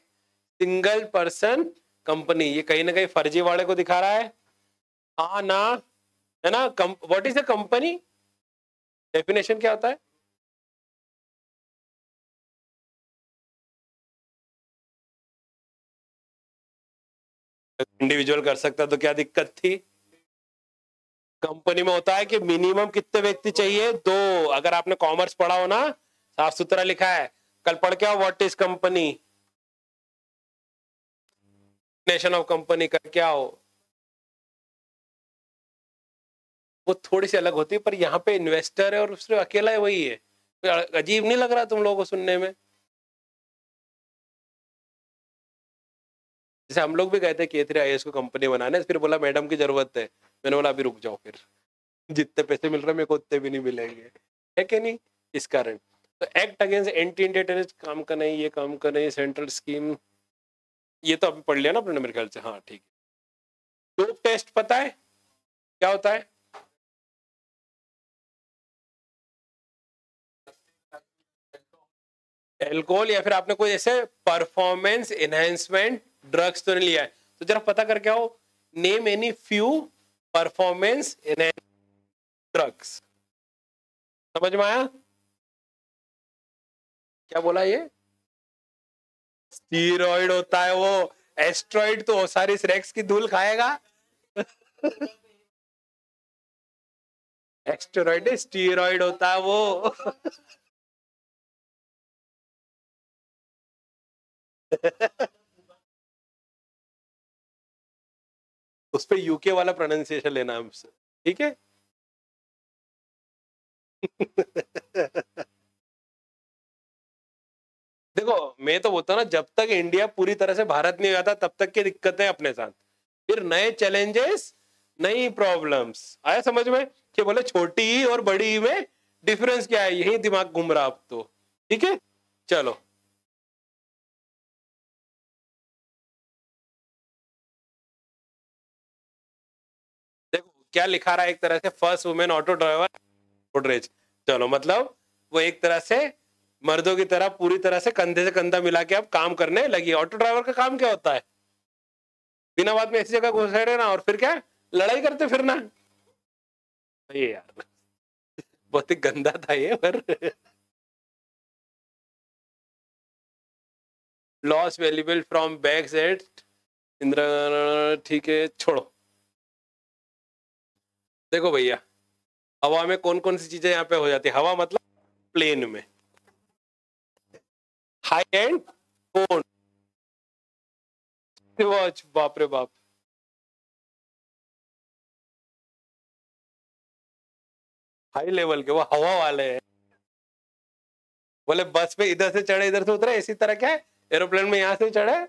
सिंगल पर्सन कंपनी ये कहीं ना कहीं फर्जी वाले को दिखा रहा है। हाँ ना, है ना what is a company definition क्या होता है? इंडिविजुअल कर सकता तो क्या दिक्कत थी? कंपनी में होता है कि मिनिमम कितने व्यक्ति चाहिए? दो। अगर आपने कॉमर्स पढ़ा हो ना, साफ़ सुथरा लिखा है कल पढ़ के आओ what is company nation of company का क्या हो वो थोड़ी सी अलग होती है, पर यहाँ पे इन्वेस्टर है और उससे अकेला है, वही है। अजीब नहीं लग रहा तुम लोगों को सुनने में? जैसे हम लोग भी गए थे के थ्री आईएस को कंपनी बनाने, फिर बोला, मैडम की ज़रूरत है। मैंने बोला, अभी रुक जाओ फिर। जितने पैसे मिल रहे मेरे को उतने भी नहीं मिलेंगे। है कि नहीं? इस कारण। तो act against anti India terrorist काम का नहीं, ये काम का नहीं, सेंट्रल स्कीम, ये तो अभी पढ़ लिया ना अपने, मेरे ख्याल से। हाँ ठीक है। डोप टेस्ट पता है? क्या होता है? एल्कोहल या फिर आपने कोई ऐसे परफॉर्मेंस, एनहेंसमेंट, ड्रग्स तो नहीं लिया है? तो जरा पता करके आओ। Name any few performance, enhance, drugs. समझ में आया? क्या बोला ये? स्टीरोइड होता है वो। एस्ट्रॉइड तो सारी रेक्स की धूल खाएगा। एक्स्टेरॉइड स्टीरोइड होता है वो। उस पर यूके वाला प्रोनाउंसिएशन लेना हमसे। ठीक है? देखो, मैं तो बोलता ना, जब तक इंडिया पूरी तरह से भारत नहीं आता तब तक की दिक्कतें अपने साथ। फिर नए चैलेंजेस नई प्रॉब्लम्स आया समझ में? कि बोले, छोटी और बड़ी में डिफरेंस क्या है? यही दिमाग घूम रहा अब तो। ठीक है? चलो। देखो, क्या लिखा रहा है एक तरह से? First women auto driver footage चलो मतलब वो एक तरह से मर्दों की तरह पूरी तरह से कंधे से कंधा मिला के अब काम करने लगी। ऑटो ड्राइवर का काम क्या होता है? बिना बात में ऐसी जगह घुसे रहना और फिर क्या? लड़ाई करते फिरना। ये यार, बहुत ही गंदा था ये, पर loss valuable from bag at Indira ठीक है, छोड़ो। देखो भैया, हवा में कौन कौन सी चीज़ें यहाँ पे हो जाती है? हवा मतलब प्लेन में। High and phone. वॉच बाप रे बाप। हाई लेवल के, वो हवा वाले हैं। बोले, बस पे इधर से चढ़े, इधर से उतरे, इसी तरह क्या है। एरोप्लेन में यहाँ से चढ़े।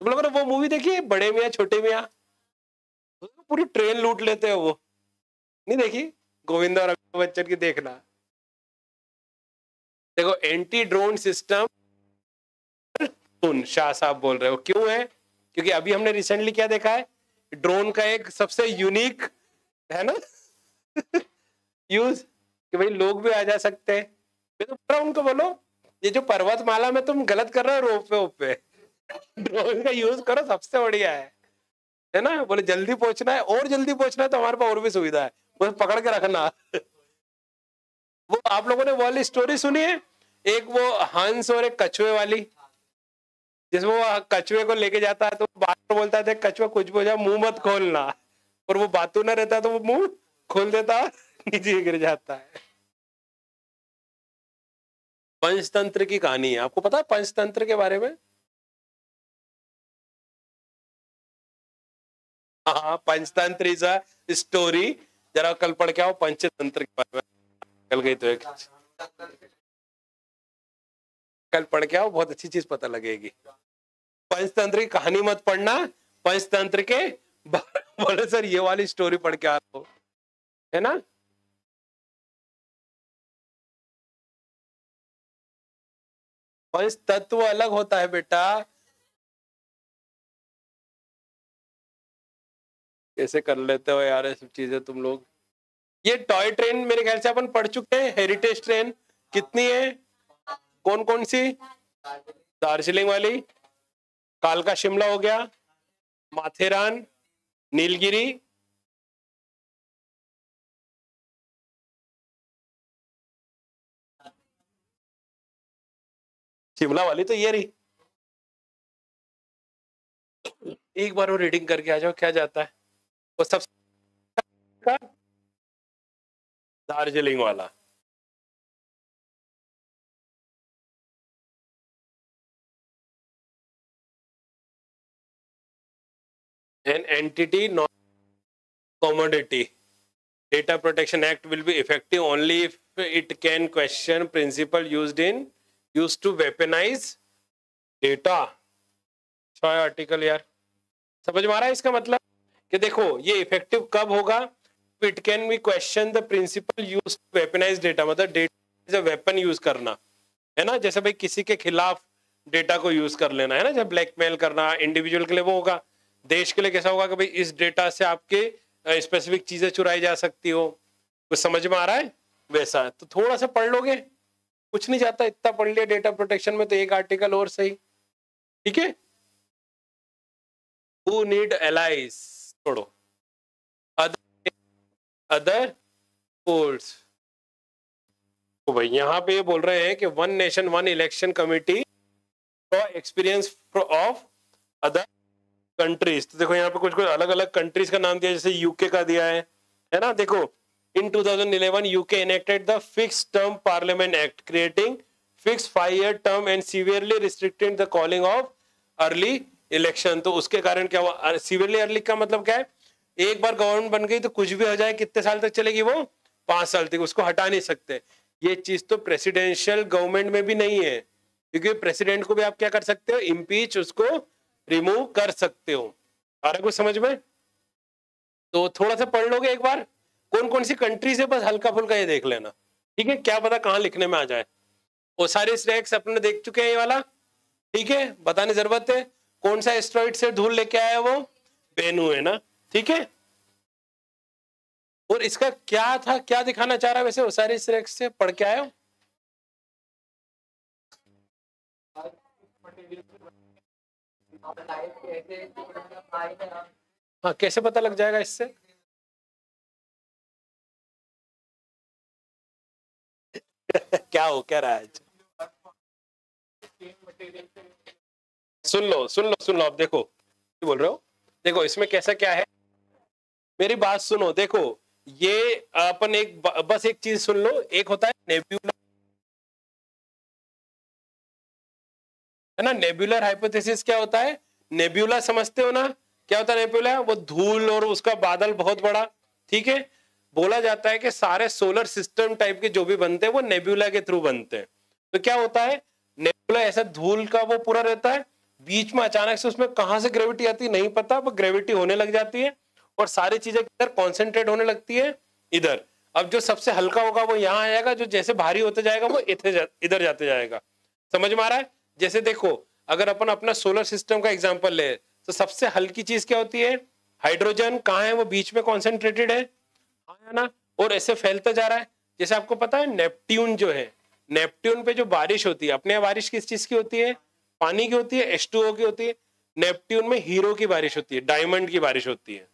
तुम लोगों ने वो मूवी देखी बड़े मियाँ, छोटे मियाँ? पूरी ट्रेन लूट लेते हैं वो। नहीं देखी? गोविंदा और अमिताभ बच्चन की देखना। देखो एंटी ड्रोन सिस्टम शाह साहब बोल रहे हो। क्यों है? क्योंकि अभी हमने रिसेंटली क्या देखा है? ड्रोन का एक सबसे यूनिक है ना? *laughs* यूज़ कि भाई लोग भी आ जा सकते हैं। तो उनको बोलो, ये जो पर्वतमाला में तुम गलत कर रहे हो, रोप पे ओप पे ड्रोन का यूज़ करो, सबसे बढ़िया है। है ना? बोले, जल्दी पहुँचना है, और जल्दी पहुँचना है तो हमारे पास और भी सुविधा है। बस पकड़ के रखना। *laughs* वो आप लोगों ने वाली स्टोरी सुनी है? एक वो हंस और एक कछुए वाली। जिसमें वो कछुए को लेके जाता है तो बात बोलता है कछुआ, कुछ बोझा मुँह मत खोलना और वो बातू ना रहता तो वो मुँह खोल देता, नीचे गिर जाता है। पंचतंत्र की कहानी है। आपको पता है पंचतंत्र के बारे में? हाँ पंचतंत्र इज़ अ स्टोरी जरा कल पढ़ के आओ, पंचतंत्र के बारे में। कल गई तो एक कल पढ़ के आओ, बहुत अच्छी चीज़ पता लगेगी। पंचतंत्र की कहानी मत पढ़ना, पंचतंत्र के *laughs* बोले, सर, ये वाली स्टोरी पढ़ के आ रहा है। ना? पंच तत्व अलग होता है बेटा। कैसे कर लेते हो यार ये सब चीज़ें तुम लोग। ये टॉय ट्रेन मेरे ख्याल से अपन पढ़ चुके हैं हेरिटेज ट्रेन कितनी है? कौन कौन सी? दार्जिलिंग वाली। कालका शिमला हो गया। माथेरान, नीलगिरी। शिमला वाली तो ये रही। एक बार वो रीडिंग करके आ जाओ, क्या जाता है। वो सबसे दार्जिलिंग वाला। An entity not commodity data protection act will be effective only if it can question principle use in use to weaponise data छ आर्टिकल यार। समझ में आ रहा है इसका मतलब? कि देखो, ये इफ़ेक्टिव कब होगा? It can be question the principle use weaponise data मतलब डेटा वेपन यूज़ करना, है ना? जैसे भाई किसी के खिलाफ डेटा को यूज़ कर लेना, है ना? जब ब्लैकमेल करना इंडिविजुअल के लिए वो होगा, देश के लिए कैसा होगा कि भाई इस डेटा से आपके स्पेसिफिक चीज़ें चुराई जा सकती हो। कुछ समझ में आ रहा है? वैसा है। तो थोड़ा सा पढ़ लोगे। कुछ नहीं जाता, इतना पढ़ लिया डेटा प्रोटेक्शन में तो एक आर्टिकल और सही। ठीक है? हु नीड एलाइज छोड़ो। अदर पोल्स तो भाई, यहाँ पे ये बोल रहे हैं कि one nation one election committee experience of other countries तो देखो, यहाँ पे कुछ कुछ अलग अलग कंट्रीज़ का नाम दिया जैसे यूके का दिया है। है ना? देखो in 2011 UK enacted the fixed term parliament act creating fixed five year term and severely restricted the calling of early election तो उसके कारण क्या हुआ? सीवियरली अर्ली का मतलब क्या है? एक बार गवर्नमेंट बन गई तो कुछ भी हो जाए, कितने साल तक चलेगी वो? पाँच साल तक, उसको हटा नहीं सकते। ये चीज़ तो प्रेसिडेंशियल गवर्नमेंट में भी नहीं है। क्योंकि प्रेसिडेंट को भी आप क्या कर सकते हो? इम्पीच उसको रिमूव कर सकते हो। रहा कुछ समझ में? तो थोड़ा सा पढ़ लोगे एक बार। कौन कौन सी कंट्री से बस हल्का फुल्का ये देख लेना। ठीक है? क्या पता कहाँ लिखने में आ जाए। वो सारे स्नैक्स अपने देख चुके हैं ये वाला। ठीक है? बताने ज़रूरत है। कौन सा एस्ट्रॉइड से धूल लेके आया वो? बेनू है ना? ठीक है? और इसका क्या था, क्या दिखाना चाह रहा वैसे? सारे स्नैक्स से पढ़ के आया हाँ? कैसे पता लग जाएगा इससे? *laughs* क्या हो, क्या रहा है सुन लो सुन लो सुन लो अब देखो। बोल रहे हो? देखो, इसमें कैसा क्या है? मेरी बात सुनो, देखो, ये अपन एक बस एक चीज़ सुन लो, एक होता है नेब्यूलर। है ना, नेब्यूलर हाइपोथेसिस क्या होता है? नेब्यूला समझते हो ना, क्या होता है नेब्यूला? वो धूल और उसका बादल बहुत बड़ा, ठीक है? बोला जाता है कि सारे सोलर सिस्टम टाइप के जो भी बनते हैं, वो नेब्यूला के थ्रू बनते हैं। तो क्या होता है? नेब्यूला ऐसा धूल का वो पूरा रहता है, बीच में अचानक से उसमें कहाँ से ग्रेविटी आती है, नहीं पता वो ग्रेविटी होने लग जाती है। और सारी चीज़ें इधर कॉन्सेंट्रेट होने लगती है इधर। अब जो सबसे हल्का होगा वो यहाँ आएगा, जो जैसे भारी होते जाएगा वो इधर जाते जाएगा। समझ में आ रहा है? जैसे देखो, अगर अपन अपना सोलर सिस्टम का एग्ज़ाम्पल ले तो सबसे हल्की चीज़ क्या होती है? हाइड्रोजन कहाँ है? वो बीच में कॉन्सेंट्रेटेड है। हाँ ना? और ऐसे फैलता जा रहा है। जैसे आपको पता है नेपट्ट्यून जो है नेपट्ट्यून पे जो बारिश होती है, अपने बारिश किस चीज़ की होती है? पानी की होती है एच की होती है। नेपट्ट्यून में हीरो की बारिश होती है डायमंड की बारिश होती है।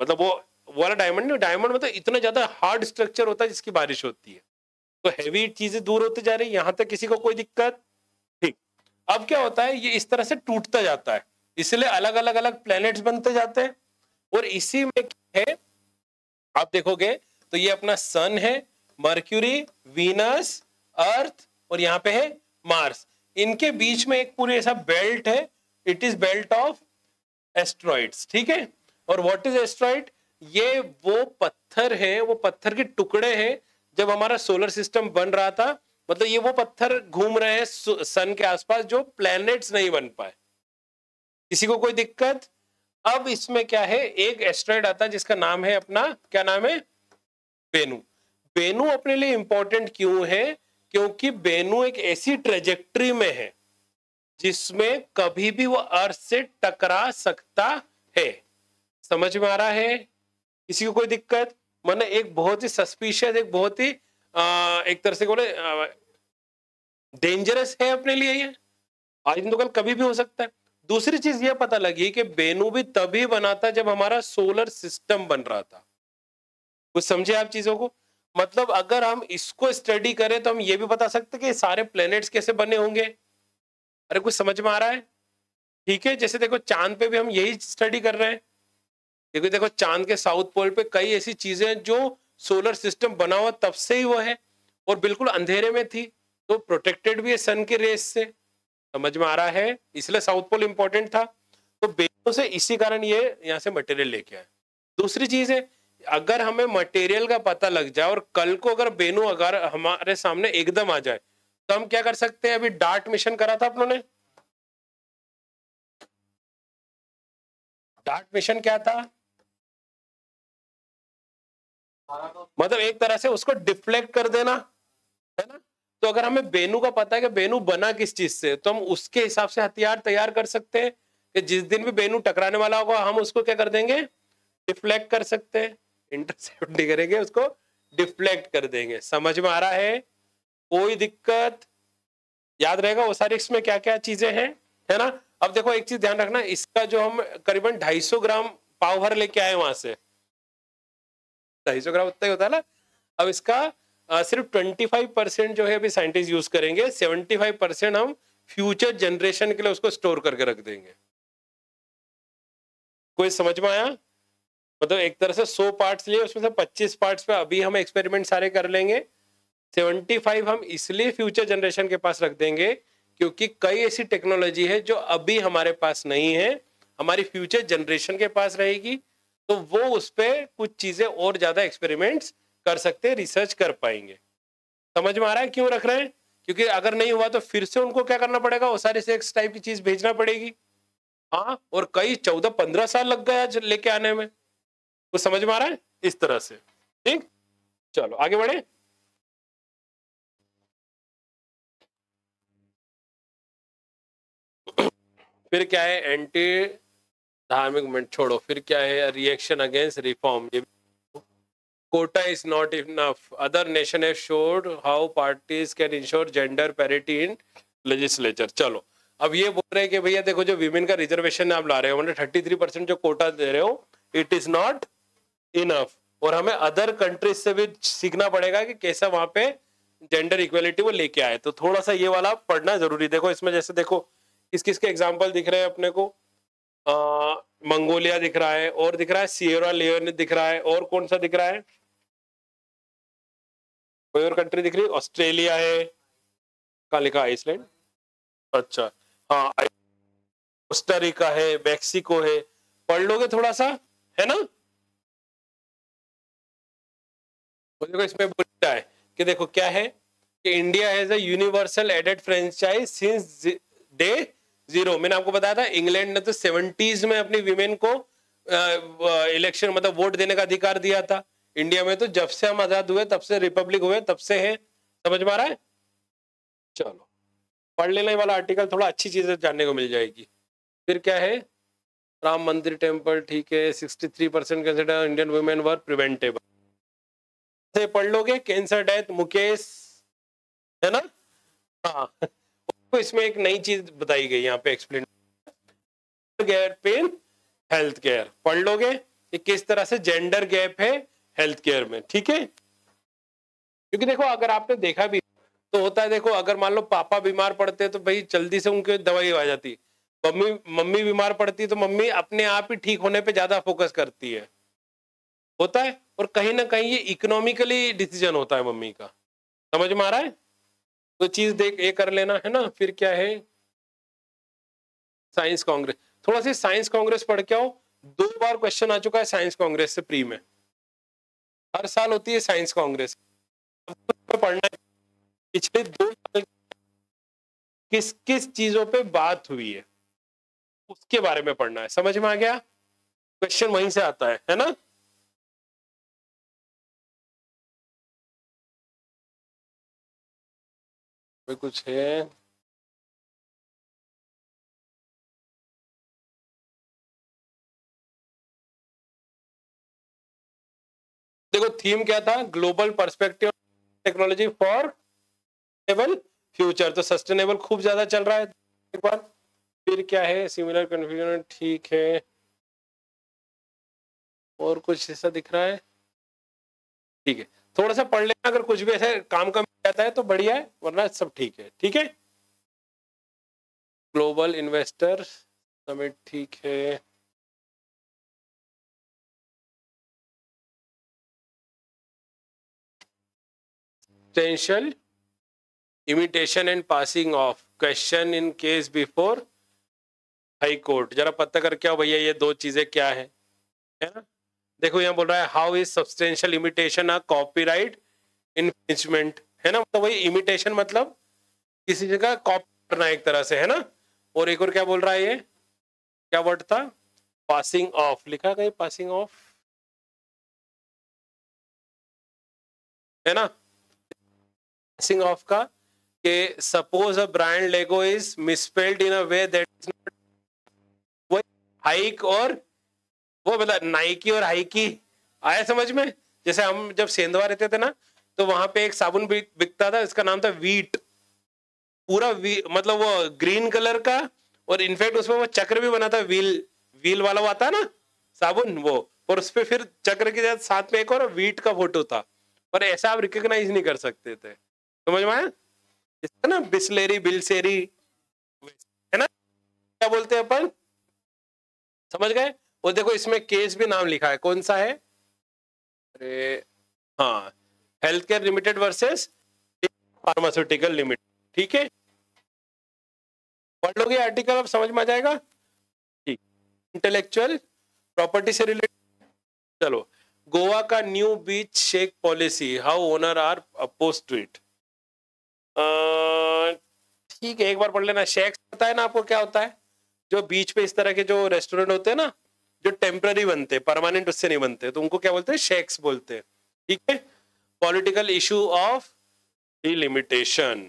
मतलब वो वाला डायमंड नहीं डायमंड मतलब इतना ज़्यादा हार्ड स्ट्रक्चर होता है जिसकी बारिश होती है। तो हैवी चीज़ें दूर होती जा रही है, यहाँ तक किसी को कोई दिक्कत ठीक अब क्या होता है, ये इस तरह से टूटता जाता है। इसलिए अलग अलग अलग प्लैनेट्स बनते जाते हैं। और इसी में है, आप देखोगे तो ये अपना सन है मर्क्यूरी वीनस अर्थ और यहाँ पे है मार्स इनके बीच में एक पूरे ऐसा बेल्ट है it is belt of asteroids ठीक है? और व्हाट इज़ एस्ट्रॉइड ये वो पत्थर है, वो पत्थर के टुकड़े हैं, जब हमारा सोलर सिस्टम बन रहा था मतलब ये वो पत्थर घूम रहे हैं सन के आसपास जो प्लैनेट्स नहीं बन पाए। किसी को कोई दिक्कत? अब इसमें क्या है? एक एस्ट्रॉइड आता है जिसका नाम है अपना, क्या नाम है? बेनू। बेनू अपने लिए इंपॉर्टेंट क्यों है? क्योंकि बेनू एक ऐसी ट्रेजेक्ट्री में है, जिसमें कभी भी वो अर्थ से टकरा सकता है। समझ में आ रहा है? किसी को कोई दिक्कत? मैंने एक बहुत ही सस्पिशियस एक बहुत ही एक तरह से बोले डेंजरस है अपने लिए ये। आज तो कल कभी भी हो सकता है। दूसरी चीज़ ये पता लगी कि बेनू भी तभी बना था जब हमारा सोलर सिस्टम बन रहा था। कुछ समझे आप चीज़ों को? मतलब अगर हम इसको स्टडी करें तो हम ये भी बता सकते कि सारे प्लैनेट्स कैसे बने होंगे? अरे कुछ समझ में आ रहा है? ठीक है, जैसे देखो चाँद पे भी हम यही स्टडी कर रहे हैं। देखो देखो, चाँद के साउथ पोल पे कई ऐसी चीज़ें हैं जो सोलर सिस्टम बना हुआ, तब से ही वो है और बिल्कुल अंधेरे में थी तो प्रोटेक्टेड भी है सन के रेस से। समझ में आ रहा है? इसलिए साउथ पोल इंपॉर्टेंट था। तो बेनों से इसी कारण ये यहाँ से मटेरियल लेके आए। दूसरी चीज़ है, अगर हमें मटेरियल का पता लग जाए और कल को अगर बेनू अगर हमारे सामने एकदम आ जाए तो हम क्या कर सकते हैं? अभी डार्ट मिशन करा था अपनों ने। डार्ट मिशन क्या था? मतलब एक तरह से उसको डिफ्लेक्ट कर देना, है ना? तो अगर हमें बेनू का पता है कि बेनू बना किस चीज़ से तो हम उसके हिसाब से हथियार तैयार कर सकते हैं कि जिस दिन भी बेनू टकराने वाला होगा, हम उसको क्या कर देंगे? डिफ्लेक्ट कर सकते हैं। इंटरसेप्ट नहीं करेंगे, उसको डिफ्लेक्ट कर देंगे। समझ में आ रहा है? कोई दिक्कत? याद रहेगा, वो सारी इसमें क्या क्या चीज़ें हैं, है ना? अब देखो, एक चीज़ ध्यान रखना, इसका जो हम करीबन 250 ग्राम पाव भर लेके आए वहाँ से। ढाई ग्राम उतना ही होता है ना। अब इसका आ, सिर्फ़ ट्वेंटी फाइव परसेंट जो है अभी साइंटिस्ट यूज़ करेंगे सेवेंटी फाइव परसेंट हम फ्यूचर जनरेशन के लिए उसको स्टोर करके रख देंगे। कोई समझ में आया? मतलब एक तरह से सौ पार्ट्स लिए उसमें से पच्चीस पार्ट्स पे अभी हम एक्सपेरिमेंट सारे कर लेंगे। सेवेंटी फाइव हम इसलिए फ्यूचर जनरेशन के पास रख देंगे क्योंकि कई ऐसी टेक्नोलॉजी है जो अभी हमारे पास नहीं है हमारी फ्यूचर जनरेशन के पास रहेगी। तो वो उस पर कुछ चीज़ें और ज़्यादा एक्सपेरिमेंट्स कर सकते हैं रिसर्च कर पाएँगे। समझ में आ रहा है क्यों रख रहे हैं? क्योंकि अगर नहीं हुआ तो फिर से उनको क्या करना पड़ेगा? वो सारे से टाइप की चीज़ भेजना पड़ेगी। हाँ और कई चौदह पंद्रह साल लग गया लेके आने में। वो समझ में आ रहा है? इस तरह से। ठीक? चलो, आगे बढ़े। फिर क्या है? एंटी धार्मिक मूवमेंट छोड़ो, फिर क्या है रिएक्शन अगेंस्ट रिफॉर्म ये quota is not enough other nation have showed how parties can ensure gender parity in legislature चलो, अब ये बोल रहे हैं कि भैया देखो, जो विमेन का रिजर्वेशन आप ला रहे हो मतलब थर्टी थ्री परसेंट जो कोटा दे रहे हो इट इज़ नॉट इनफ और हमें अदर कंट्रीज़ से भी सीखना पड़ेगा कि कैसा वहाँ पे जेंडर इक्वेलिटी वो लेके आए। तो थोड़ा सा ये वाला पढ़ना ज़रूरी देखो, इसमें जैसे देखो किस किस के एग्ज़ाम्पल दिख रहे हैं अपने को? मंगोलिया दिख रहा है, और दिख रहा है सियरा लियोन दिख रहा है, और कौन सा दिख रहा है? कोई और कंट्री दिख रही है? ऑस्ट्रेलिया है। कहा लिखा आइसलैंड अच्छा हाँ कोस्टारिका है मैक्सिको है। पढ़ लोगे थोड़ा सा? है ना? देखो, इसमें बोलता है कि देखो, क्या है कि इंडिया हैज़ अ यूनिवर्सल एडेड फ्रेंचाइज सिंस डे ज़ीरो। मैंने आपको बताया था, इंग्लैंड ने तो सेवेंटीज में अपनी विमेन को इलेक्शन मतलब वोट देने का अधिकार दिया था। इंडिया में तो जब से हम आज़ाद हुए, तब से रिपब्लिक हुए, तब से है। समझ में रहा है? चलो। पढ़ लेने वाला आर्टिकल थोड़ा अच्छी चीज़ें जानने को मिल जाएगी। फिर क्या है? राम मंदिर टेंपल ठीक है। Sixty three percent consider Indian women were preventable पढ़ लोगे कैंसर डेथ मुकेश, है ना? हाँ। तो इसमें एक नई चीज़ बताई गई, यहाँ पे explain gap in health care पढ़ लोगे कि किस तरह से जेंडर गैप है हेल्थ केयर में, ठीक है? क्योंकि देखो, अगर आपने देखा भी तो होता है देखो, अगर मान लो पापा बीमार पड़ते तो भाई जल्दी से उनके दवाई आ जाती मम्मी मम्मी बीमार पड़ती तो मम्मी अपने आप ही ठीक होने पे ज़्यादा फोकस करती है। होता है? और कहीं ना कहीं ये इकोनॉमिकली डिसीज़न होता है मम्मी का। समझ में आ रहा है? तो चीज़ देख, ये कर लेना, है ना? फिर क्या है? Science congress. थोड़ा सी साइंस कांग्रेस पढ़ के आओ। दो बार क्वेश्चन आ चुका है साइंस कांग्रेस से प्री में। हर साल होती है साइंस कांग्रेस। पढ़ना पिछले दो साल किस किस चीज़ों पे बात हुई है? उसके बारे में पढ़ना है। समझ में आ गया? क्वेश्चन वहीं से आता है है ना? कोई कुछ है? देखो थीम क्या था? Global perspective technology for future तो सस्टेनेबल खूब ज़्यादा चल रहा है। एक बार फिर क्या है? सिमिलर कन्फ्यूज़न ठीक है। और कुछ ऐसा दिख रहा है? ठीक है। थोड़ा सा पढ़ लेना, अगर कुछ भी ऐसा काम का जाता है तो बढ़िया है, वरना सब ठीक है। ठीक है? ग्लोबल इन्वेस्टर समिट ठीक है। Potential imitation and passing off question in case before high court जरा पता कर क्या भैया, ये दो चीज़ें क्या है? है ना? देखो, यहाँ बोल रहा है how is substantial imitation a copyright infringement है ना? मतलब वही इमिटेशन मतलब किसी जगह कॉपी करना एक तरह से, है ना? और एक और क्या बोल रहा है ये? क्या वर्ड था? पासिंग ऑफ़ लिखा कहीं पासिंग ऑफ़ है ना? पासिंग ऑफ़ का कि suppose a brand Lego is misspelled in a way that is not वो हाइक और वो मतलब नाइकी और हाइकी आया समझ में? जैसे हम जब सेंधवा रहते थे ना तो वहाँ पे एक साबुन बिकता था, इसका नाम था वीट। पूरा वी मतलब वो ग्रीन कलर का और इनफैक्ट उसमें वो चक्र भी बना था, व्हील व्हील वाला आता ना, साबुन वो। और उस पर फिर चक्र के साथ में एक और वीट का फ़ोटो था। पर ऐसा आप रिकॉग्नाइज नहीं कर सकते थे। समझ में आया? ना बिस्लेरी, बिलसेरी, है ना? क्या बोलते हैं अपन? समझ गए? और देखो इसमें केस भी नाम लिखा है। कौन सा है? अरे हाँ। Health care limited versus pharmaceutical limited ठीक है? पढ़ लोगे आर्टिकल अब समझ में आ जाएगा? ठीक। इंटेलेक्चुअल प्रॉपर्टी से रिलेटेड चलो। गोवा का new beach shack policy how owner are oppose to it ठीक है, एक बार पढ़ लेना। शेक्स पता है ना आपको क्या होता है? जो बीच पे इस तरह के जो रेस्टोरेंट होते हैं ना, जो टेम्पररी बनते हैं परमानेंट उससे नहीं बनते तो उनको क्या बोलते हैं? शेक्स बोलते हैं। ठीक है? पॉलिटिकल इशू ऑफ़ डिलिमिटेशन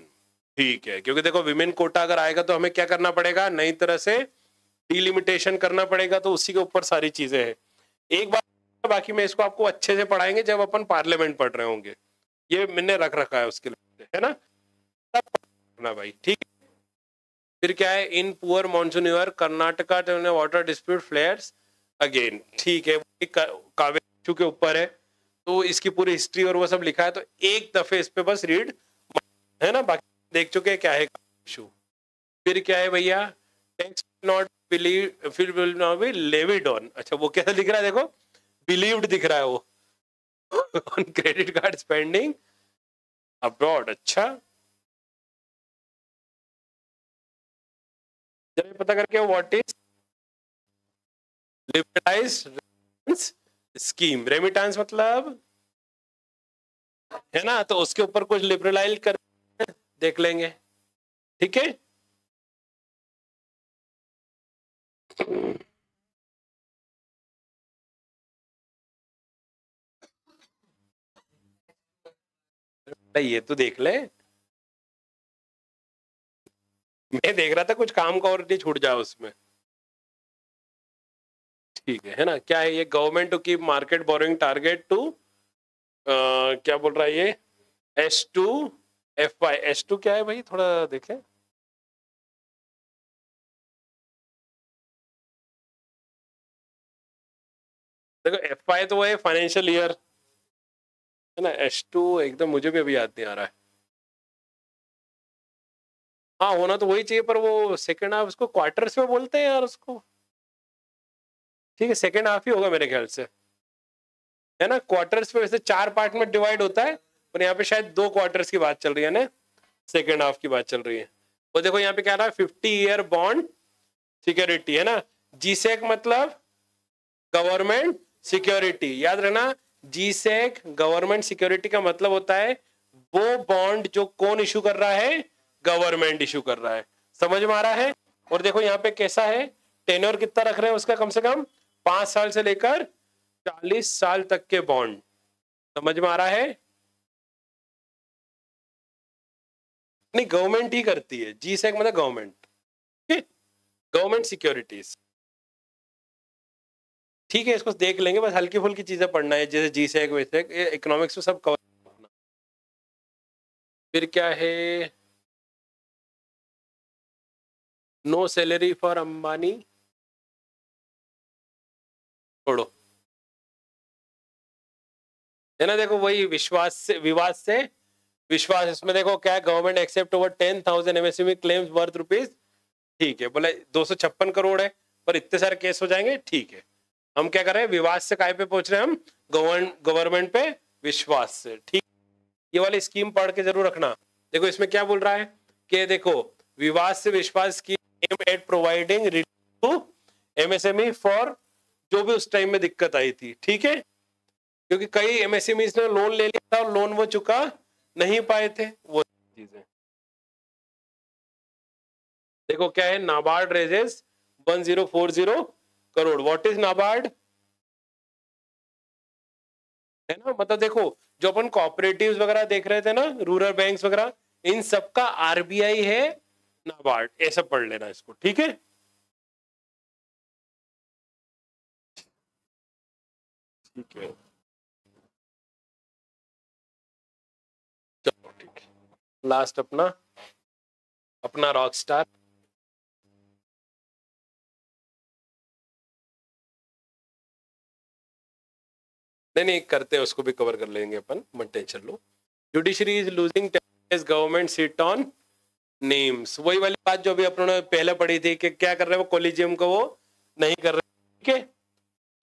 ठीक है, क्योंकि देखो विमेन कोटा अगर आएगा तो हमें क्या करना पड़ेगा? नई तरह से डिलिमिटेशन करना पड़ेगा तो उसी के ऊपर सारी चीज़ें हैं। एक बार बाकी में इसको आपको अच्छे से पढ़ाएँगे, जब अपन पार्लियामेंट पढ़ रहे होंगे। ये मैंने रख रखा है उसके लिए, है ना? ना भाई, ठीक फिर क्या है? In poor monsoon year Karnataka water dispute flares again ठीक है के ऊपर है। तो इसकी पूरी हिस्ट्री और वो सब लिखा है तो एक दफे इस पे बस रीड है ना? बाकी देख चुके क्या है इशू फिर क्या है भैया? टेक्स्ट नॉट बिलीव फिर will not be levied on अच्छा वो कैसा दिख रहा है देखो? बिलीव्ड दिख रहा है वो। On credit card spending abroad अच्छा। जब पता करके what is liberalise scheme remittance मतलब? है ना? तो उसके ऊपर कुछ लिबरलाइज कर देख लेंगे। ठीक है? ये तो देख ले। मैं देख रहा था कुछ काम का और नहीं छूट जाए उसमें। ठीक है है ना? क्या है ये government to keep market borrowing target to क्या बोल रहा है ये? S two F Y S two क्या है भाई? थोड़ा देखें। देखो एफ़ आई तो है फाइनेंशियल ईयर है ना? एस टू एकदम मुझे भी अभी याद नहीं आ रहा है। हाँ होना तो वही चाहिए, पर वो सेकेंड हाफ़ उसको क्वार्टर्स में बोलते हैं यार उसको। ठीक है सेकेंड हाफ़ ही होगा मेरे ख्याल से। है ना? क्वार्टर्स पे वैसे चार पार्ट में डिवाइड होता है, पर यहाँ पे शायद दो क्वार्टर्स की बात चल रही है ना? सेकेंड हाफ़ की बात चल रही है। और देखो, यहाँ पे क्या रहा है फिफ्टी ईयर बॉन्ड सिक्योरिटी है ना? जीसेक मतलब गवर्नमेंट सिक्योरिटी याद रखना जीसेक गवर्नमेंट सिक्योरिटी का मतलब होता है, वो बॉन्ड जो कौन इशू कर रहा है गवर्नमेंट इशू कर रहा है। समझ में आ रहा है? और देखो, यहाँ पे कैसा है? टेन्योर कितना रख रहे हैं उसका कम से कम? पाँच साल से लेकर चालीस साल तक के बॉन्ड समझ में आ रहा है? नहीं गवर्नमेंट ही करती है। जी सेक मतलब गवर्नमेंट गवर्नमेंट सिक्योरिटीज ठीक है, इसको देख लेंगे। बस हल्की फुल्की चीज़ें पढ़ना है, जैसे जी सेक वैसे इकोनॉमिक्स में सब कवर फिर क्या है? No salary for Ambani. छोड़ो है ना, देखो वही विश्वास से, विवाद से, विश्वास इसमें देखो क्या government accept over ten thousand MSME claims worth rupees ठीक है, बोले दो सौ छप्पन करोड़ है, पर इतने सारे केस हो जाएँगे, ठीक है। हम क्या कर रहे हैं, विवाद से काय पे पहुँच रहे हैं हम? गवर्नमेंट पे विश्वास से, ठीक। ये वाली स्कीम पढ़ के ज़रूर रखना। देखो, इसमें क्या बोल रहा है कि देखो, विवाद से विश्वास की aim at providing to MSME for जो भी उस टाइम में दिक्कत आई थी, ठीक है? क्योंकि कई एमएसएमई ने लोन ले लिया था और लोन वो चुका नहीं पाए थे, वो चीज़ें। देखो क्या है NABARD raises 1040 crore. What is NABARD है ना? मतलब देखो, जो अपन कॉपरेटिव वगैरह देख रहे थे ना रूरल बैंक्स वगैरह, इन सबका आरबीआई है नाबार्ड ऐसा पढ़ लेना इसको, ठीक है? ठीक है। चलो ठीक लास्ट अपना अपना रॉक स्टार नहीं नहीं, करते हैं, उसको भी कवर कर लेंगे अपन मत tension low judiciary is losing government seat on names वही वाली बात जो अभी अपनों ने पहले पढ़ी थी कि क्या कर रहे हैं वो कोलिजियम को वो नहीं कर रहे, ठीक है?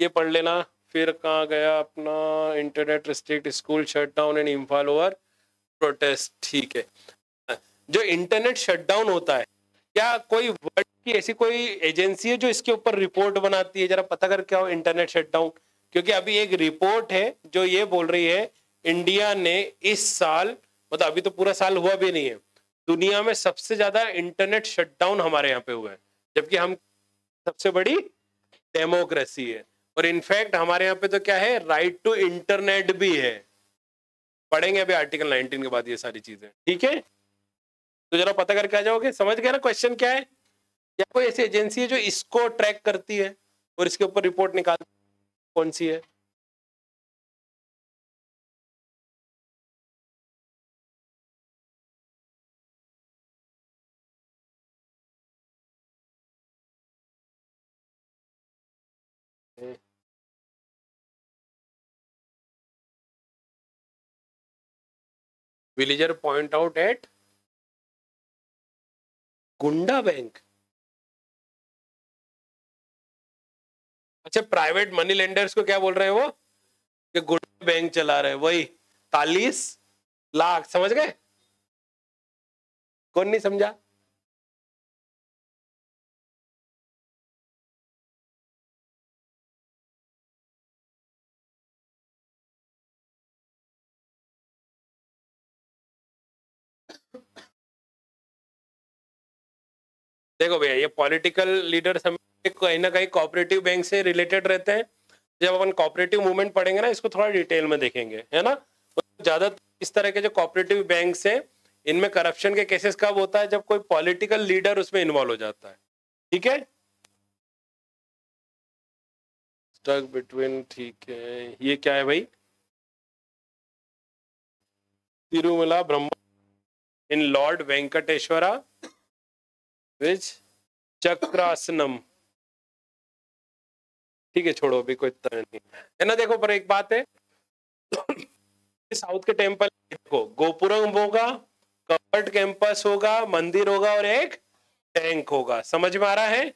ये पढ़ लेना। फिर कहाँ गया अपना internet restrict school shut down and Imphal over protest ठीक है। जो इंटरनेट शटडाउन होता है, क्या कोई वर्ल्ड की ऐसी कोई एजेंसी है जो इसके ऊपर रिपोर्ट बनाती है? जरा पता कर क्या हो इंटरनेट शटडाउन क्योंकि अभी एक रिपोर्ट है जो ये बोल रही है इंडिया ने इस साल मतलब अभी तो पूरा साल हुआ भी नहीं है, दुनिया में सबसे ज़्यादा इंटरनेट शटडाउन हमारे यहाँ पे हुआ है, जबकि हम सबसे बड़ी डेमोक्रेसी है। और इनफैक्ट हमारे यहाँ पे तो क्या है राइट टू इंटरनेट भी है। पढ़ेंगे अभी आर्टिकल 19 के बाद ये सारी चीज़ें, ठीक है? तो जरा पता करके आ जाओगे, समझ गया ना क्वेश्चन क्या है? या कोई ऐसी एजेंसी है जो इसको ट्रैक करती है और इसके ऊपर रिपोर्ट निकालती कौन सी है? विलेजर पॉइंट आउट एट गुंडा बैंक अच्छा प्राइवेट मनी लेंडर्स को क्या बोल रहे हैं वो? कि गुंडा बैंक चला रहे हैं, वही। तालीस लाख, समझ गए? कौन नहीं समझा? देखो भैया, ये पॉलिटिकल लीडर कहीं ना कहीं कोऑपरेटिव बैंक से रिलेटेड रहते हैं। जब अपन कोऑपरेटिव मूवमेंट पढ़ेंगे ना, इसको थोड़ा डिटेल में देखेंगे, है ना? ज़्यादा इस तरह के जो कोऑपरेटिव बैंक है, इनमें करप्शन के केसेस कब होता है? जब कोई पॉलिटिकल लीडर उसमें इन्वॉल्व हो जाता है। ठीक है? स्टक बिटवीन ठीक है। ये क्या है भाई? तिरुमला ब्रह्म इन लॉर्ड वेंकटेश्वरा विच चक्रासनम। ठीक है, छोड़ो, अभी कोई नहीं है। ना, देखो, पर एक बात है। साउथ के टेंपल देखो गोपुरम होगा कवर्ड कैंपस होगा, मंदिर होगा और एक टैंक होगा। समझ में आ रहा है?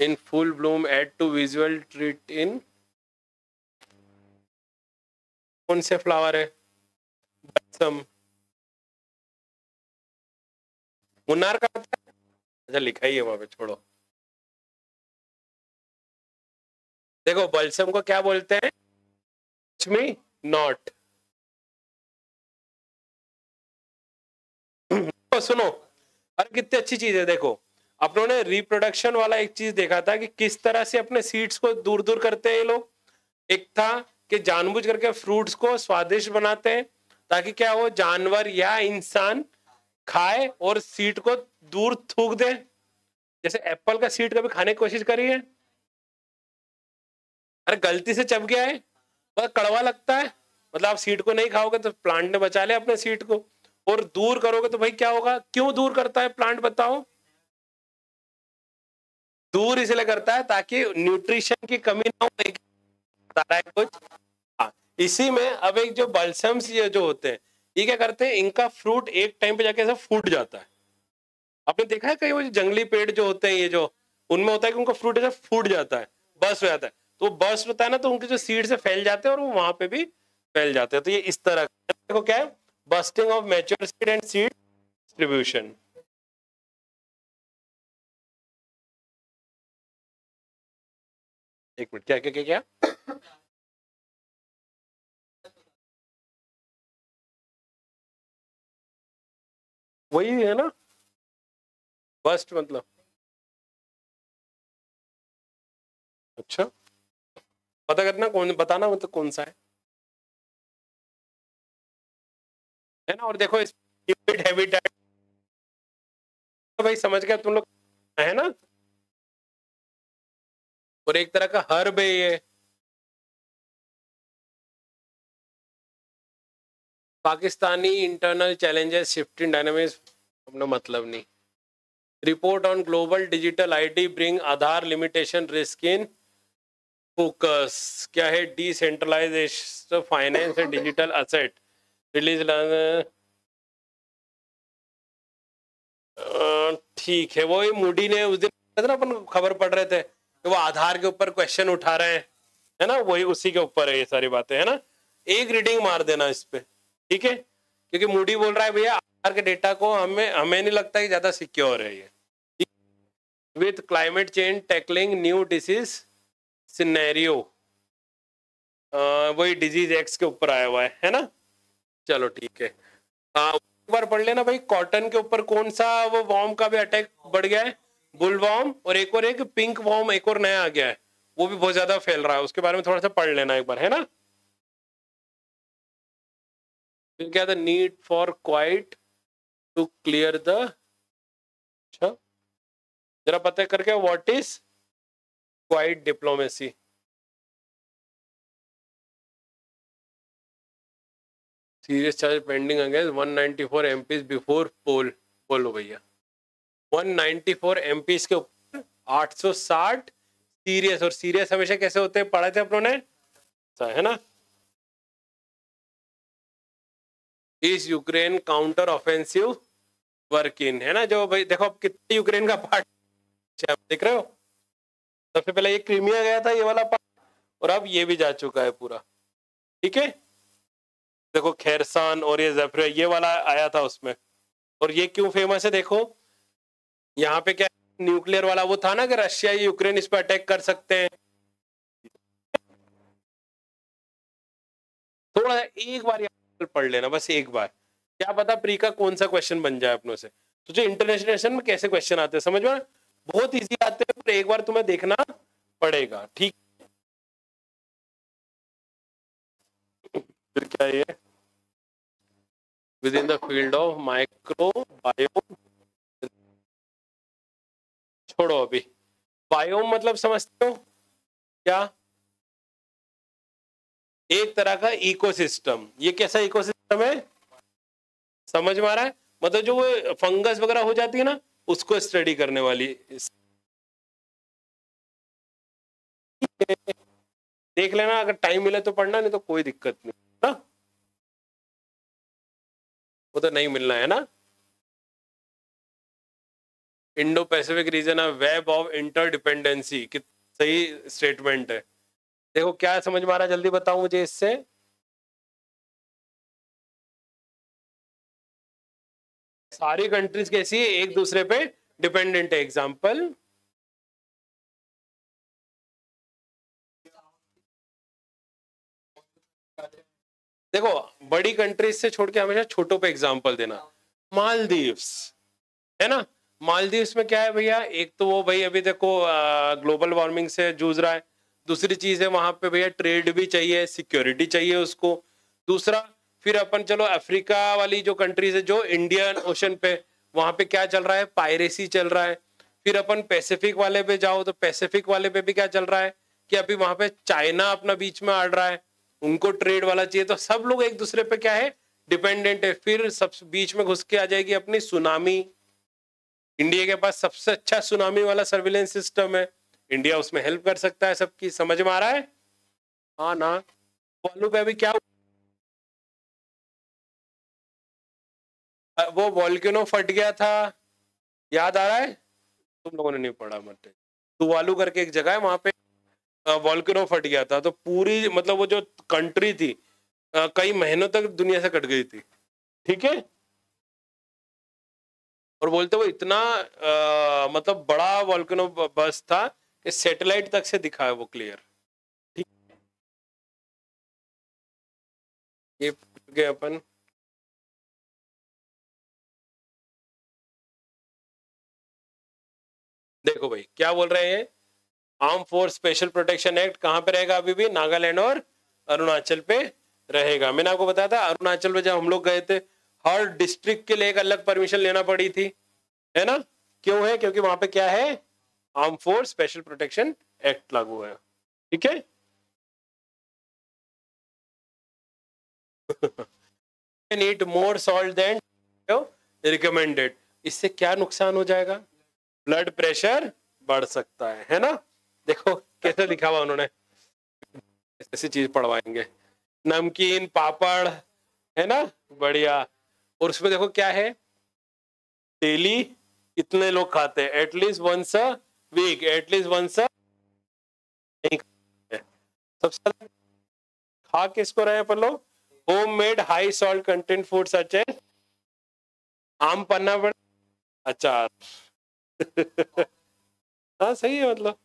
In full bloom add to visual treat in कौन से फ्लावर है? बसम मुन्नार का अच्छा लिखा ही है वहाँ पे, छोड़ो। देखो, बल्सम को क्या बोलते हैं? लक्ष्मी नॉट तो सुनो, अरे, कितनी अच्छी चीज़ है, देखो। अपनों ने रिप्रोडक्शन वाला एक चीज़ देखा था कि किस तरह से अपने सीड्स को दूर दूर करते हैं ये लोग। एक था कि जानबूझ करके फ्रूट्स को स्वादिष्ट बनाते हैं ताकि क्या हो जानवर या इंसान खाए और सीट को दूर थूक दे। जैसे एप्पल का सीट कभी खाने की कोशिश करी है? अरे गलती से चप गया है। बहुत कड़वा लगता है। मतलब आप सीट को नहीं खाओगे तो प्लांट ने बचा लिया अपने सीट को। और दूर करोगे तो भाई क्या होगा? क्यों दूर करता है प्लांट बताओ? दूर इसलिए करता है ताकि न्यूट्रिशन की कमी ना हो कुछ। इसी में अब एक जो बल्सम्स ये जो होते हैं, ये क्या करते हैं, इनका फ्रूट एक टाइम पे जाके ऐसा फूट जाता है। आपने देखा है कहीं वो जंगली पेड़ जो होते हैं, ये जो, उनमें होता है कि उनका फ्रूट ऐसा फूट जाता है बस हो जाता है। तो बस होता है ना तो उनके जो सीड से फैल जाते हैं और वो वहाँ पे भी फैल जाते हैं। तो ये इस तरह देखो क्या है bursting of mature seed and seed distribution. एक मिनट, क्या क्या क्या क्या? वही है ना? बस्ट मतलब। अच्छा। पता करना कौन, बताना मतलब कौन सा है? है ना? और देखो हैबिटेट तो भाई समझ गया तुम लोग, है ना? और एक तरह का हर्ब है ये। Pakistani internal challenges shifting dynamics अपना मतलब नहीं। Report on global digital ID bring Aadhaar limitation risk in focus क्या है? Decentralisation finance and digital asset release ठीक है। वो मूडी ने उस दिन ना, अपन खबर पढ़ रहे थे कि वो आधार के ऊपर क्वेश्चन उठा रहे हैं। है ना? वही उसी के ऊपर है ये सारी बातें, है ना? एक रीडिंग मार देना इस पे। ठीक है? क्योंकि मूडी बोल रहा है भैया आधार के डेटा को हमें हमें नहीं लगता कि ज़्यादा सिक्योर है ये। With climate change tackling new disease scenario वही डिज़ीज़ एक्स के ऊपर आया हुआ है है ना? चलो ठीक है। आ, एक बार पढ़ लेना भाई कॉटन के ऊपर कौन सा वो वॉर्म का भी अटैक बढ़ गया है? बुल वॉर्म और एक और एक पिंक वॉर्म एक और नया आ गया है। वो भी बहुत ज़्यादा फैल रहा है उसके बारे में थोड़ा सा पढ़ लेना एक बार है ना? फिर क्या था need for quiet to clear the अच्छा जरा पता करके what is quiet diplomacy serious charge pending against 194 MPs before poll बोलो भैया। 194 एमपीज के ऊपर 860 सीरियस और सीरियस हमेशा कैसे होते हैं? पढ़ा थे अपनों ने? है ना? इस यूक्रेन काउंटर ऑफेंसिव वर्क है ना? जो भाई, देखो अब कितने यूक्रेन का पार्ट देख रहे हो? सबसे पहले ये क्रीमिया गया था, ये वाला पार्ट, और अब ये भी जा चुका है पूरा। ठीक है? देखो, खैरसान और ये ज़फ़र, ये वाला आया था उसमें। और ये क्यों फ़ेमस है, देखो? यहाँ पे क्या न्यूक्लियर वाला वो था ना, कि रशिया यूक्रेन इस पर अटैक कर सकते हैं। थोड़ा एक बार पढ़ लेना, बस एक बार। क्या पता प्री का कौन सा क्वेश्चन बन जाए अपनों से। तो जो इंटरनेशनल में कैसे क्वेश्चन आते हैं, समझ में बहुत इजी आते हैं, पर एक बार तुम्हें देखना पड़ेगा, ठीक? फिर क्या ये? With in the field of micro bio छोड़ो अभी। बायो मतलब समझते हो? क्या? एक तरह का इकोसिस्टम ये कैसा इकोसिस्टम है? समझ में आ रहा है? मतलब जो वो फंगस वगैरह हो जाती है ना, उसको स्टडी करने वाली। देख लेना, अगर टाइम मिले तो पढ़ना, नहीं तो कोई दिक्कत नहीं ना? वो तो नहीं मिलना है ना? इंडो पैसिफिक रीजन है वेब ऑफ़ इंटरडिपेंडेंसी सही स्टेटमेंट है। देखो क्या समझ में आ रहा है? जल्दी बताओ मुझे इससे। सारी कंट्रीज़ कैसी है? एक दूसरे पे डिपेंडेंट है एग्ज़ाम्पल देखो, बड़ी कंट्रीज़ से छोड़ के हमेशा छोटों पे एग्ज़ाम्पल देना। मालदीव्स, है ना? मालदीव्स में क्या है भैया? एक तो वो भाई अभी देखो ग्लोबल वार्मिंग से जूझ रहा है। दूसरी चीज़ है, वहाँ पे भैया ट्रेड भी चाहिए सिक्योरिटी चाहिए उसको। दूसरा, फिर अपन चलो अफ्रीका वाली जो कंट्रीज़ है, जो इंडियन ओशन पे, वहाँ पे क्या चल रहा है? पायरेसी चल रहा है। फिर अपन पैसिफिक वाले पे जाओ तो पैसिफिक वाले पे भी क्या चल रहा है? कि अभी वहाँ पे चाइना अपना बीच में आड़ रहा है। उनको ट्रेड वाला चाहिए तो सब लोग एक दूसरे पे क्या है? डिपेंडेंट है। फिर सब बीच में घुस के आ जाएगी अपनी सुनामी इंडिया के पास सबसे अच्छा सुनामी वाला सर्विलेंस सिस्टम है। इंडिया उसमें हेल्प कर सकता है सबकी समझ में आ रहा है? हाँ ना। वालू पे अभी क्या वो वॉल्केनो फट गया था। याद आ रहा है? तुम लोगों ने नहीं पढ़ा मत। तुवालू करके एक जगह है वहाँ पे वॉल्केनो फट गया था। तो पूरी मतलब वो जो कंट्री थी कई महीनों तक दुनिया से कट गई थी। ठीक है? और बोलते वो इतना आ, मतलब बड़ा वॉल्केनो बस था कि सैटेलाइट तक से दिखा है वो क्लियर ठीक। ये गए अपन। देखो भाई, क्या बोल रहे हैं? Arm force special protection act कहाँ पे रहेगा अभी भी? नागालैंड और अरुणाचल पे रहेगा। मैंने आपको बताया था, अरुणाचल में जब हम लोग गए थे, हर डिस्ट्रिक्ट के लिए एक अलग परमिशन लेना पड़ी थी। है ना? क्यों है? क्योंकि वहाँ पे क्या है? Arm force special protection act लागू है। ठीक है? Eat more salt than recommended इससे क्या नुकसान हो जाएगा? ब्लड प्रेशर बढ़ सकता है है ना? देखो, कैसे लिखा हुआ उन्होंने? ऐसी चीज़ पढ़वाएँगे। नमकीन, पापड़, है ना? बढ़िया। और उसमें देखो क्या है? डेली कितने लोग खाते हैं? At least once a week at least once a सबसे खा किसको रहे अपन लोग? Home made high salt content food सच है? आम पन्ना पड़े अचार। *laughs* हाँ सही है मतलब।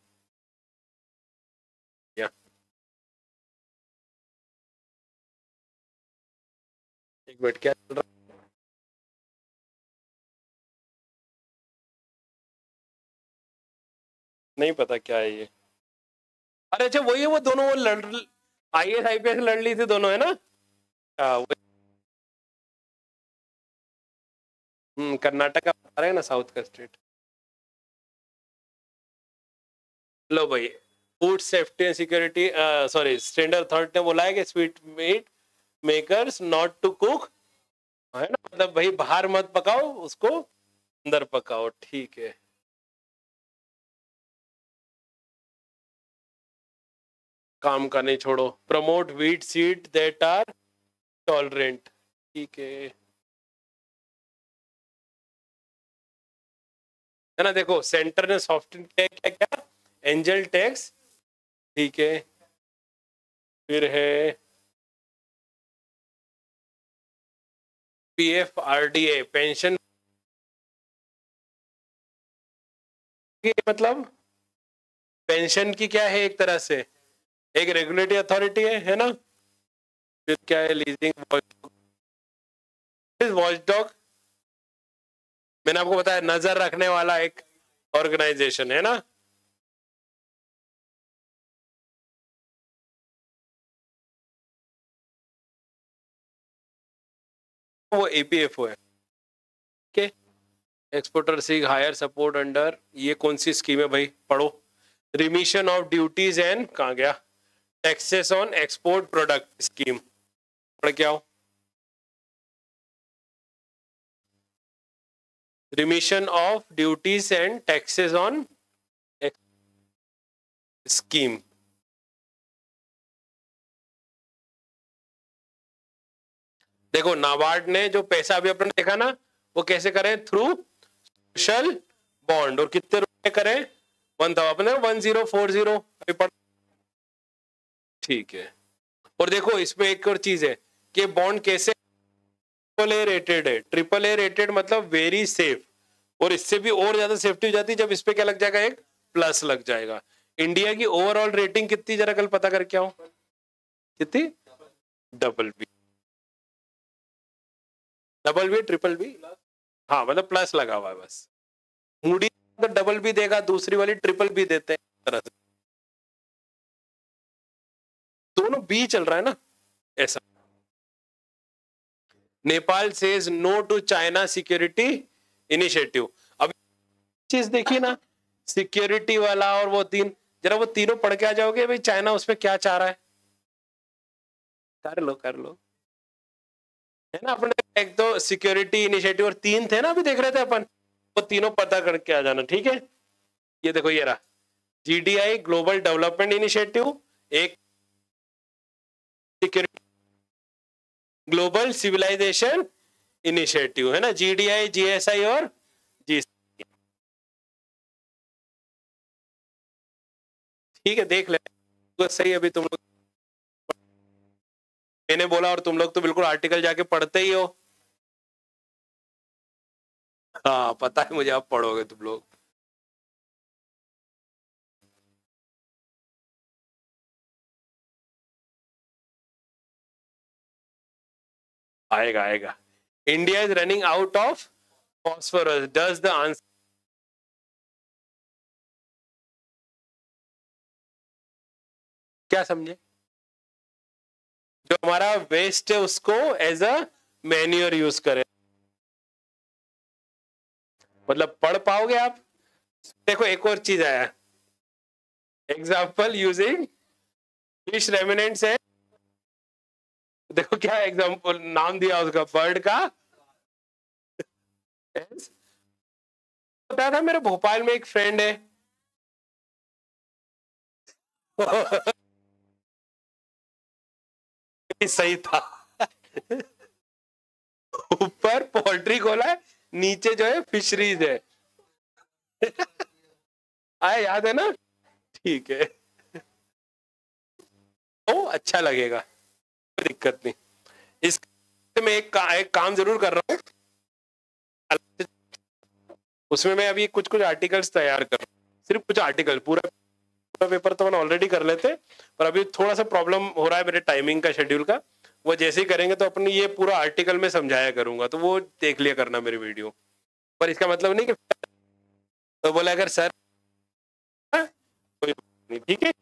एक मिनट, क्या चल रहा? नहीं पता क्या है ये। अरे अच्छा वही है वो दोनों वो लड़ I S I P S लड़ ली थी दोनों है ना? हाँ हम्म कर्नाटक का बता रहे हैं ना साउथ का स्टेट। लो भाई food safety and security sorry standard authority ने बोला है कि sweet meat makers not to cook है ना? मतलब भाई बाहर मत पकाओ उसको अंदर पकाओ ठीक है। काम का नहीं छोड़ो। Promote wheat seed that are tolerant ठीक है। है ना, देखो सेंटर ने सॉफ्टवेयर क्या क्या क्या? एंजल टैक्स ठीक है। फिर है पीएफ आरडीए पेंशन मतलब पेंशन की क्या है एक तरह से? एक रेगुलेटरी अथॉरिटी है है ना? फिर क्या है लीजिंग वॉचडॉग मैंने आपको बताया, नज़र रखने वाला एक ऑर्गेनाइजेशन है ना? वो एपीएफओ है। के exporter see higher support under ये कौन सी स्कीम है भाई? पढ़ो। रिमिशन ऑफ़ ड्यूटीज़ एंड कहा गया? Taxes on export product scheme पढ़ क्या हो remission of duties and taxes on scheme देखो, नाबार्ड ने जो पैसा अभी अपने देखा ना, वो कैसे करें? थ्रू सोशल बॉन्ड और कितने रुपए करें? वन था अपने वन ज़ीरो फोर ज़ीरो ठीक है। और देखो, इसमें एक और चीज़ है कि बॉन्ड कैसे ट्रिपल ए रेटेड है। ट्रिपल ए रेटेड मतलब वेरी सेफ़ और इससे भी और ज़्यादा सेफ्टी हो जाती है जब इस पे क्या लग जाएगा? एक प्लस लग जाएगा। इंडिया की ओवरऑल रेटिंग कितनी, जरा कल पता करके आओ। कितनी? Double B double B triple B हाँ मतलब प्लस लगा हुआ है बस। मूडी तो डबल बी देगा, दूसरी वाली ट्रिपल बी देते हैं। तरह से। दोनों बी चल रहा है ना? ऐसा। Nepal says no to China security initiative अब चीज़ देखिए ना सिक्योरिटी वाला और वो तीन, जरा वो तीनों पढ़ के आ जाओगे, भाई चाइना उसमें क्या चाह रहा है? कर लो कर लो। है ना अपने, एक तो सिक्योरिटी इनिशिएटिव और तीन थे ना, अभी देख रहे थे अपन, वो तीनों पता करके आ जाना, ठीक है? ये देखो ये रहा। जीडीआई ग्लोबल डेवलपमेंट इनिशिएटिव एक सिक्योरिटी ग्लोबल सिविलाइजेशन इनिशिएटिव, है ना? जीडीआई जीएसआई और जी ठीक है, देख ले। तो सही अभी तुम लोग मैंने बोला और तुम लोग तो बिल्कुल आर्टिकल जाके पढ़ते ही हो। हाँ पता है मुझे, आप पढ़ोगे तुम लोग। आएगा आएगा। India is running out of phosphorus does the answer क्या समझे? जो हमारा वेस्ट है, उसको एज अ मैन्यूर यूज़ करें। मतलब पढ़ पाओगे आप? देखो, एक और चीज़ आया। एग्ज़ाम्पल यूजिंग फ़िश रेमिनेंट्स है। देखो क्या एग्ज़ाम्पल नाम दिया उसका बर्ड का। बताया था मेरे भोपाल में एक फ्रेंड है। *laughs* सही था। ऊपर पोल्ट्री खोला है, नीचे जो है फिशरीज है। आए याद है ना? ठीक है। ओ अच्छा लगेगा। दिक्कत नहीं। इस में एक, का, एक काम ज़रूर कर रहा हूँ। उसमें मैं अभी कुछ कुछ आर्टिकल्स तैयार कर रहा हूँ। सिर्फ़ कुछ आर्टिकल पूरा पूरा पेपर तो मैंने ऑलरेडी कर लेते पर अभी थोड़ा सा प्रॉब्लम हो रहा है मेरे टाइमिंग का शेड्यूल का। वो जैसे ही करेंगे तो अपने ये पूरा आर्टिकल में समझाया करूँगा। तो वो देख लिया करना मेरी वीडियो पर इसका मतलब नहीं कि तो बोला अगर सर हाँ, कोई ठीक है?